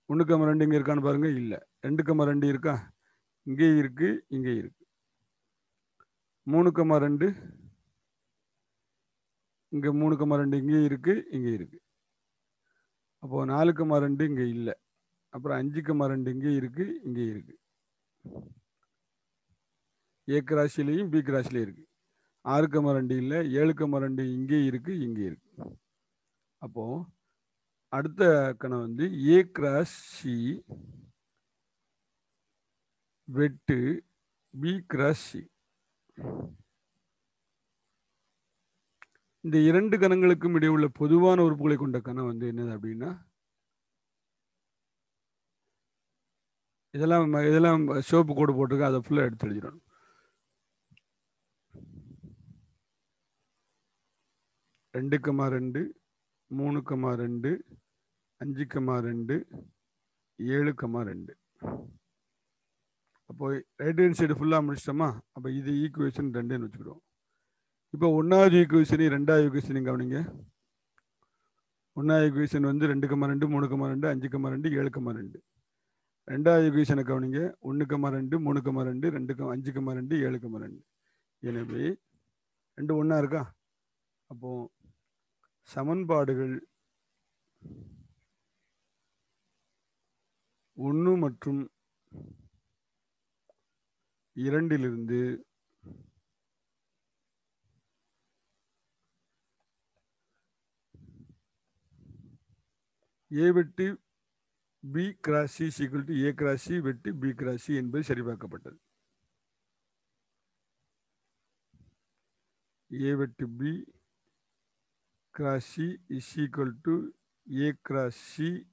ஒன்று கம்மா ரெண்டு இங்கே இருக்கான்னு பாருங்க. இல்லை. ரெண்டு கம்மா ரெண்டு இருக்கா? இங்கே இருக்கு இங்கே இருக்கு. மூணு கம்மா ரெண்டு. இங்கே மூணு கம்மா ரெண்டு இங்கே இருக்கு இங்கே இருக்கு. அப்போ நாலு கம்மா ரெண்டு இங்கே இல்லை. அப்புறம் அஞ்சு கம்மா ரெண்டு இங்கே இருக்கு இங்கே இருக்கு. ஏ கிராசிலையும் பி கிராசிலையும் இருக்கு. ஆறு கம்மா ரெண்டு இல்லை ஏழு கம்மா ரெண்டு இங்கே இருக்கு இங்கே இருக்கு. அப்போ அடுத்த கணம் வந்து ஏ கிராஸ் சி வெட்டு பி கிராஸ் சி. இந்த இரண்டு கணங்களுக்கும் இடையே உள்ள பொதுவான உறுப்புகளை கொண்ட கணம் வந்து என்னது அப்படின்னா இதெல்லாம் இதெல்லாம் சோப்பு கோடு போட்டிருக்கேன் அதை ஃபுல்லாக எடுத்து எழுதிடணும். ரெண்டு ரெண்டு மூணு கமா ரெண்டு அஞ்சு கமா ரெண்டு ஏழு கமா ரெண்டு. அப்போ ரைட் ஹேண்ட் சைடு ஃபுல்லாக முடிச்சிட்டோமா? அப்போ இது ஈக்குவேஷன் ரெண்டுன்னு வச்சுக்கிடுவோம். இப்போ ஒன்றாவது ஈக்குவேஷனையும் ரெண்டாவது ஈக்குவேஷனையும் கவனிங்க. ஒன்றாவது ஈக்குவேஷன் வந்து ரெண்டு கமா ரெண்டு மூணு கமா ரெண்டு அஞ்சு கமா ரெண்டு ஏழு கமா ரெண்டு. ரெண்டாவது ஈக்குவேஷனை கவனிங்க. ஒன்று கமா ரெண்டு மூணு கமா ரெண்டு ரெண்டு க அஞ்சு கமா ரெண்டு ஏழு கமா ரெண்டு. எனவே ரெண்டு ஒன்றா இருக்கா? அப்போது சமன்பாடுகள் ஒன்று மற்றும் இரண்டிலிருந்து ஏ வெட்டு B cross C is equal to A cross C வெட்டு பி கிராஸ் சி என்பது சரிபார்க்கப்பட்டது. ஏ வெட்டு B cross C is equal to A cross C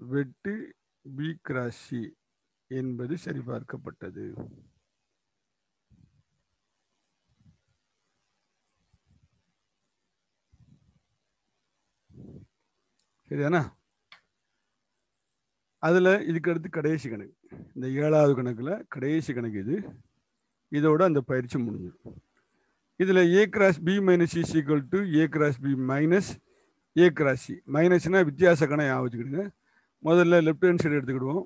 வெட்டு பி கிராஸ் சி என்பது சரிபார்க்கப்பட்டது. சரிதானா? அதில் இதுக்கு அடுத்து கடைசி கணக்கு. இந்த ஏழாவது கணக்கில் கடைசி கணக்கு இது. இதோட அந்த பயிற்சி முடிஞ்சிடும். இதில் A cross B minus is equal to A cross B minus A cross C மைனஸ்னால் வித்தியாச கணம் ஞாபகம் வச்சுக்கிடுங்க. முதல்ல லெஃப்ட் ஹேண்ட் சைடு எடுத்துக்கிடுவோம்.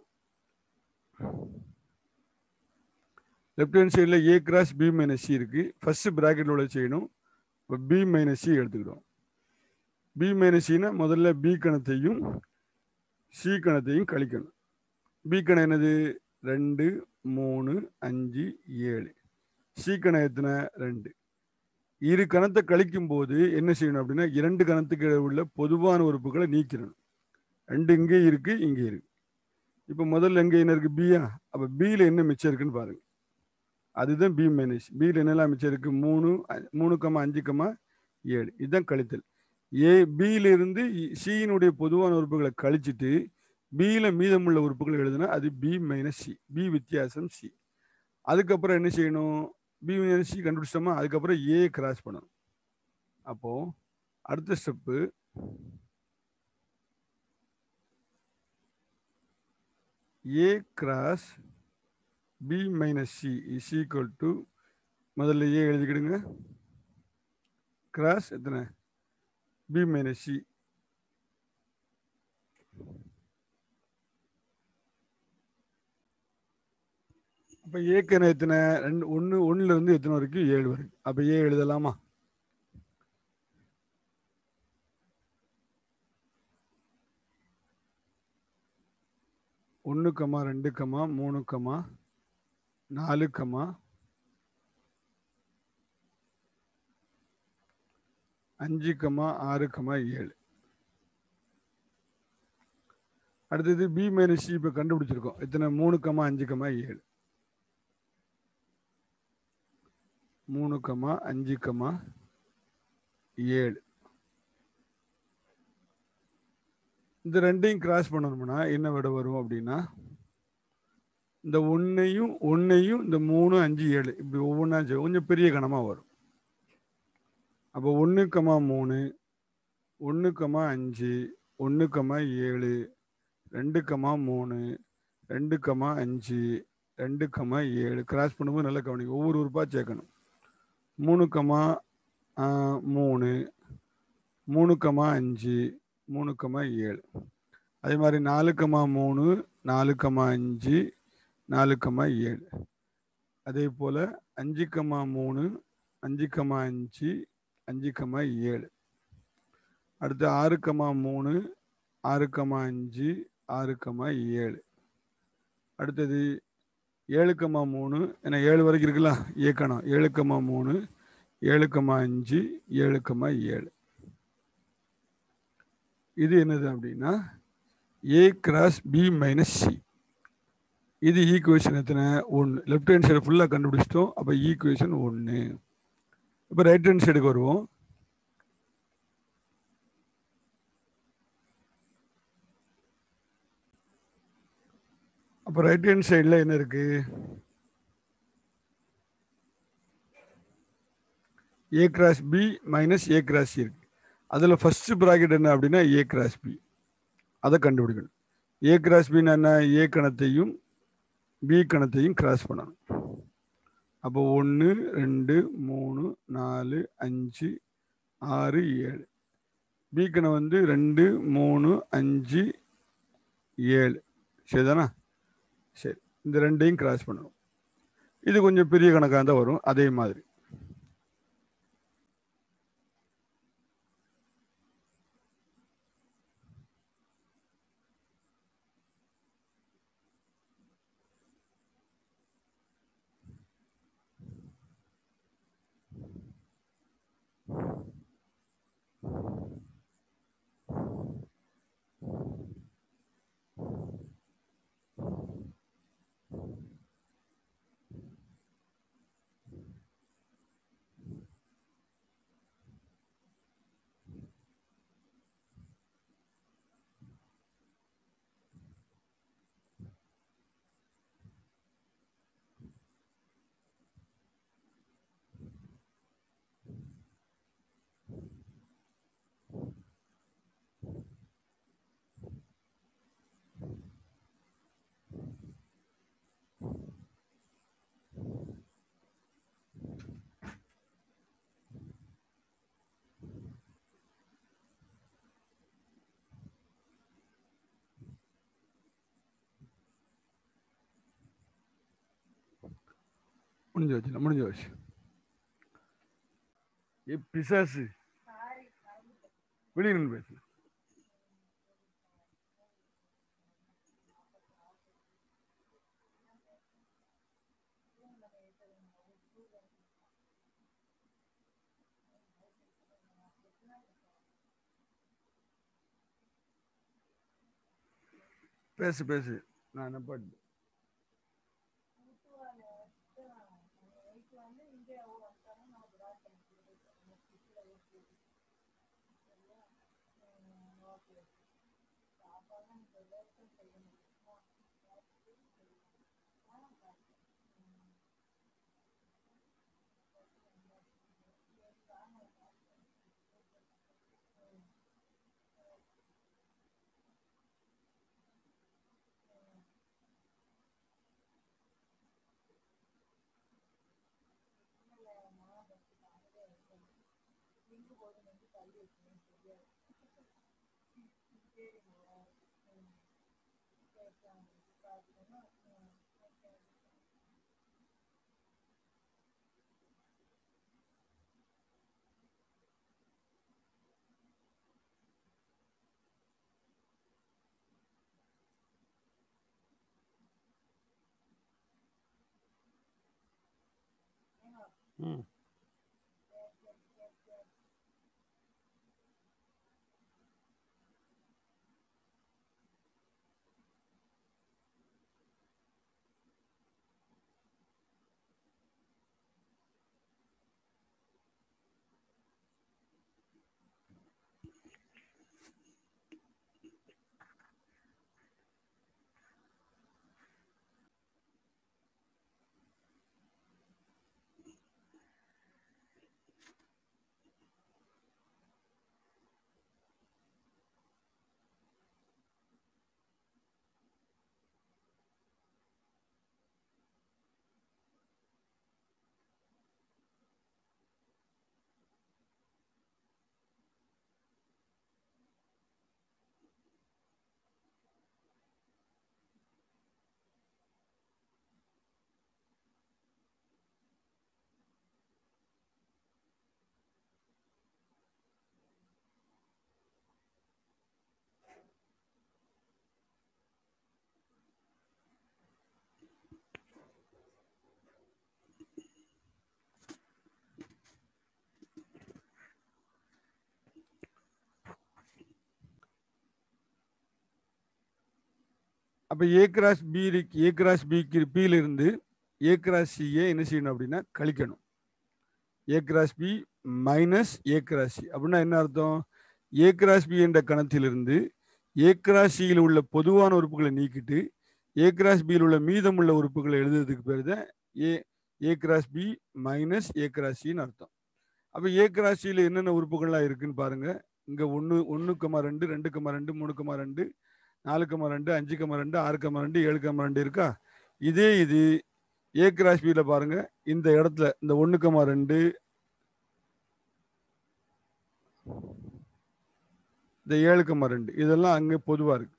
லெஃப்ட் ஹேண்ட் சைடில் A cross B minus C இருக்குது ஃபஸ்ட்டு ப்ராக்கெட்டில் உள்ள செய்யணும் இப்போ பி மைனஸ் சி எடுத்துக்கிடுவோம். பி மைனஸ் சினா முதல்ல பி கணத்தையும் சி கணத்தையும் கழிக்கணும். பி கணம் என்னது? ரெண்டு மூணு அஞ்சு ஏழு. சி கணம் எத்தனை? ரெண்டு. இரு கணத்தை கழிக்கும் போது என்ன செய்யணும் அப்படின்னா இரண்டு கணத்துக்கு உள்ள பொதுவான உறுப்புகளை நீக்கிடணும். ரெண்டு இங்கே இருக்கு இங்கே இருக்கு. இப்போ முதல்ல எங்கே என்ன இருக்கு? பியா அப்போ பியில் என்ன மிச்சம் இருக்குன்னு பாருங்க. அதுதான் பி மைனஸ் பியில் என்னெல்லாம் மிச்சம் இருக்கு? மூணு மூணு கம்மா அஞ்சு கம்மா ஏழு. இதுதான் கழித்தல். ஏ பியிலிருந்து சியினுடைய பொதுவான உறுப்புகளை கழிச்சிட்டு பியில் மீதமுள்ள உறுப்புகள் எழுதுனா அது பி மைனஸ் சி பி வித்தியாசம் சி அதுக்கப்புறம் என்ன செய்யணும்? பி மைனஸ் சி கண்டுபிடிச்சிட்டோமா? அதுக்கப்புறம் ஏ கிராஸ் பண்ணணும். அப்போ அடுத்த step A cross B minus C is equal to முதல்ல ஏ எழுதிக்கிடுங்க. கிராஸ் எத்தனை? பி மைனஸ் சி அப்போ ஏக்கன எத்தனை? ரெண்டு ஒன்று ஒன்றுல இருந்து எத்தனை வரைக்கும்? ஏழு வரைக்கும் அப்போ ஏ எழுதலாமா? ஒன்று கமா ரெண்டு கமா மூணு கமா நாலு கமா அஞ்சு கமா ஆறு கமா ஏழு. அடுத்தது பி மைனஸ் சி இப்போ கண்டுபிடிச்சிருக்கோம். இத்தனை மூணு கமா அஞ்சு கமா ஏழு. மூணு கமா அஞ்சு கமா ஏழு. இந்த ரெண்டையும் கிராஸ் பண்ணணும்னா என்ன விட வரும் அப்படின்னா இந்த ஒன்றையும் ஒன்றையும் இந்த மூணு அஞ்சு ஏழு இப்படி ஒவ்வொன்றா கொஞ்சம் பெரிய கணமாக வரும். அப்போ ஒன்று கமா மூணு ஒன்று கமா அஞ்சு ஒன்று கமா ஏழு ரெண்டு கமா மூணு ரெண்டு கமா அஞ்சு ரெண்டு கமா ஏழு. கிராஸ் பண்ணும்போது நல்லா கவனிக்கும் ஒவ்வொரு உறுப்பாக சேர்க்கணும். மூணு கமா மூணு மூணு கமா அஞ்சு மூணு கமா ஏழு. அதே மாதிரி நாலு கமா மூணு நாலு கமா அஞ்சு நாலு கமா ஏழு. அதே போல் அஞ்சு கமா மூணு அஞ்சு கமா அஞ்சு அஞ்சு கமா ஏழு. அடுத்து ஆறு கமா மூணு ஆறு கமா அஞ்சு ஆறு கமா ஏழு. அடுத்தது ஏழு மூணு ஏன்னா ஏழு வரைக்கும் இருக்குல்ல? ஏக்கணும் ஏழு கமா மூணு ஏழு அஞ்சு ஏழு ஏழு. இது என்னது அப்படின்னா A cross B minus C இது ஈக்குவேஷன் எத்தனை? ஒன்று லெஃப்ட் ஹேண்ட் சைடு ஃபுல்லாக கண்டுபிடிச்சிட்டோம். அப்போ ஈக்குவேஷன் ஒன்று இப்போ ரைட் ஹேண்ட் சைடுக்கு வருவோம். அப்போ ரைட் ஹேண்ட் சைடில் என்ன இருக்கு? A cross B minus A cross இருக்குது இருக்கு. அதில் ஃபஸ்ட்டு ப்ராக்கெட் என்ன அப்படின்னா ஏ கிராஸ் பி அதை கண்டுபிடிக்கணும். ஏ கிராஸ் பின்னு என்ன? ஏ கணத்தையும் பி கணத்தையும் கிராஸ் பண்ணணும். அப்போ ஒன்று ரெண்டு மூணு நாலு அஞ்சு ஆறு ஏழு. பி கணம் வந்து ரெண்டு மூணு அஞ்சு ஏழு. சரிதானா? சரி இந்த ரெண்டையும் கிராஸ் பண்ணணும். இது கொஞ்சம் பெரிய கணக்காக தான் வரும் அதே மாதிரி. முடிஞ்சு வச்சு முடிஞ்சு வச்சு ஏ பிசாசு. வெளியே நின்று பேசு. பேசு பேசு. நான் என்ன பாட்டு? ம் அப்போ A cross B A cross பிக்கு பியில இருந்து ஏ கிராஸ் சிஏ என்ன செய்யணும் அப்படின்னா கழிக்கணும் A cross B minus A cross C அப்படின்னா என்ன அர்த்தம் ஏ கிராஸ் பி என்ற கணத்திலிருந்து ஏ கிராஸ் சியில் உள்ள பொதுவான உறுப்புகளை நீக்கிட்டு ஏ கிராஸ் பியில் உள்ள மீதமுள்ள உறுப்புகளை எழுதுறதுக்கு பேர் தான் A A cross B minus A cross சின்னு அர்த்தம் அப்போ ஏ கிராஸ் சியில் என்னென்ன உறுப்புகள்லாம் இருக்குன்னு பாருங்கள் இங்கே ஒன்று ஒன்று கமா ரெண்டு ரெண்டு கமா ரெண்டு மூணு கமா ரெண்டு நாலு கம்மா ரெண்டு அஞ்சு கம்மா ரெண்டு ஆறு கம்மா ரெண்டு ஏழு கம்மா ரெண்டு இருக்கா? இதே இது ஏ கிராஸ் பியில் இந்த இடத்துல இந்த ஒன்று கம்மா ரெண்டு இந்த ஏழு கம்மா ரெண்டு இதெல்லாம் அங்கே பொதுவாக இருக்கு.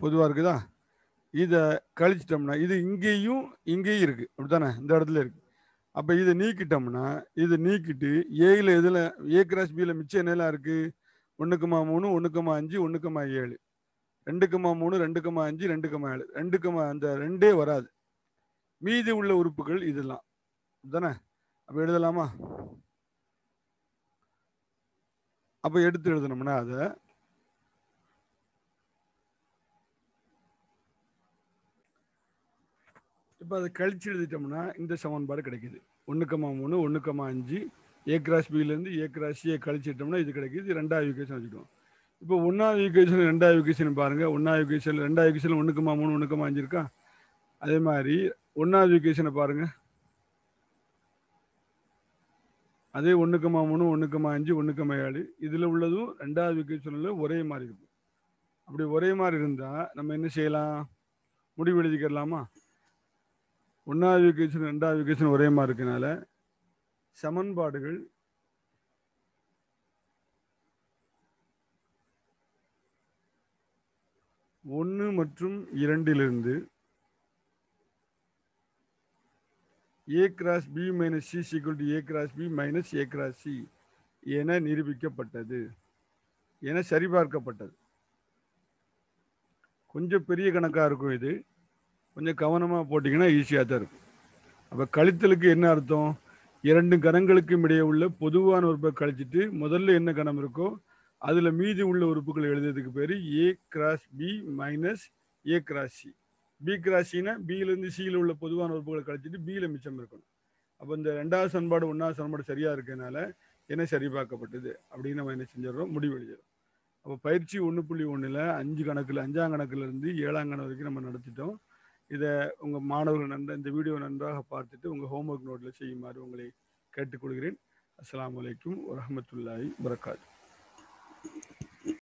பொதுவாக இருக்குதா? இதை கழிச்சிட்டோம்னா இது இங்கேயும் இங்கேயும் இருக்குது அப்படி தானே இந்த இடத்துல இருக்குது அப்போ இதை நீக்கிட்டோம்னா இதை நீக்கிட்டு ஏயில் எதில் ஏ கிராஸ் பியில் மிச்சம் என்னெல்லாம் இருக்கு? ஒன்றுக்குமா மூணு ஒன்றுக்குமா அஞ்சு ஒன்றுக்குமா ஏழு. ரெண்டுக்குமா மூணு ரெண்டுக்குமா அஞ்சு ரெண்டுக்குமா ஏழு. ரெண்டுக்குமா அந்த ரெண்டே வராது. மீதி உள்ள உறுப்புகள் இதெல்லாம். தானே? அப்போ எழுதலாமா? அப்போ எடுத்து எழுதணும்னா அதை இப்போ அதை கழிச்சு எழுதிட்டோம்னா இந்த சமன்பாடு கிடைக்குது. ஒன்றுக்கமா மூணு ஒன்றுக்கமா அஞ்சு ஏ கிராஸ் பிலேருந்து ஏ கிராஸ் ஏ கழிச்சிட்டோம்னா இது கிடைக்குது ரெண்டாவது ஈக்குவேஷன் வச்சுக்கோம் இப்போ ஒன்றாவது ஈக்குவேஷன் ரெண்டாவது ஈக்குவேஷன் பாருங்கள் ஒன்றாவது ஈக்குவேஷன் ரெண்டாவது ஈக்குவேஷன் ஒன்றுக்குமா மூணு ஒன்றுக்குமா அஞ்சு இருக்கா? அதே மாதிரி ஒன்றாவது ஈக்குவேஷனை பாருங்கள் அதே ஒன்றுக்குமா மூணு ஒன்றுக்குமா அஞ்சு ஒன்றுக்குமா ஏழு இதில் உள்ளதும் ரெண்டாவது ஈக்குவேஷனில் ஒரே மாதிரி இருக்கும். அப்படி ஒரே மாதிரி இருந்தால் நம்ம என்ன செய்யலாம்? முடிவு எழுதிக்கிறலாமா? ஒன்றாவது விகேஷன் ரெண்டாவது விகேஷன் ஒரே மாதிரி இருக்கனால சமன்பாடுகள் ஒன்று மற்றும் இரண்டிலிருந்து A cross B minus C is equal to A cross B minus A cross C என நிரூபிக்கப்பட்டது என சரிபார்க்கப்பட்டது. கொஞ்சம் பெரிய கணக்காக இருக்கும் இது. கொஞ்சம் கவனமாக போட்டிங்கன்னா ஈஸியாக தான் இருக்கும். அப்போ கழித்தலுக்கு என்ன அர்த்தம்? இரண்டு கணங்களுக்கும் இடையே உள்ள பொதுவான உறுப்பை கழிச்சிட்டு முதல்ல என்ன கணம் இருக்கோ அதில் மீதி உள்ள உறுப்புகளை எழுதுறதுக்கு பேர் A cross B minus A cross C B cross சினா பியிலேருந்து சியில் உள்ள பொதுவான உறுப்புகளை கழிச்சிட்டு பியில் மிச்சம் இருக்கணும். அப்போ இந்த ரெண்டாவது சன்பாடு ஒன்றாவது சன்பாடு சரியாக இருக்கனால என்ன சரிபார்க்கப்பட்டது? அப்படின்னு நம்ம என்ன செஞ்சிடறோம்? முடிவு அப்போ பயிற்சி ஒன்று புள்ளி ஒன்றில் அஞ்சு கணக்கில் அஞ்சாம் கணக்குலேருந்து ஏழாம் கணக்கு வரைக்கும் நம்ம நடத்திட்டோம். இதை உங்கள் மாணவர்கள் நன்ற இந்த வீடியோ நன்றாக பார்த்துட்டு உங்கள் ஹோம்ஒர்க் நோட்டில் செய்யுமாறு உங்களை கேட்டுக்கொள்கிறேன். அஸ்லாம் அலைக்கும் வரமத்துல்லாஹி வரகாத்து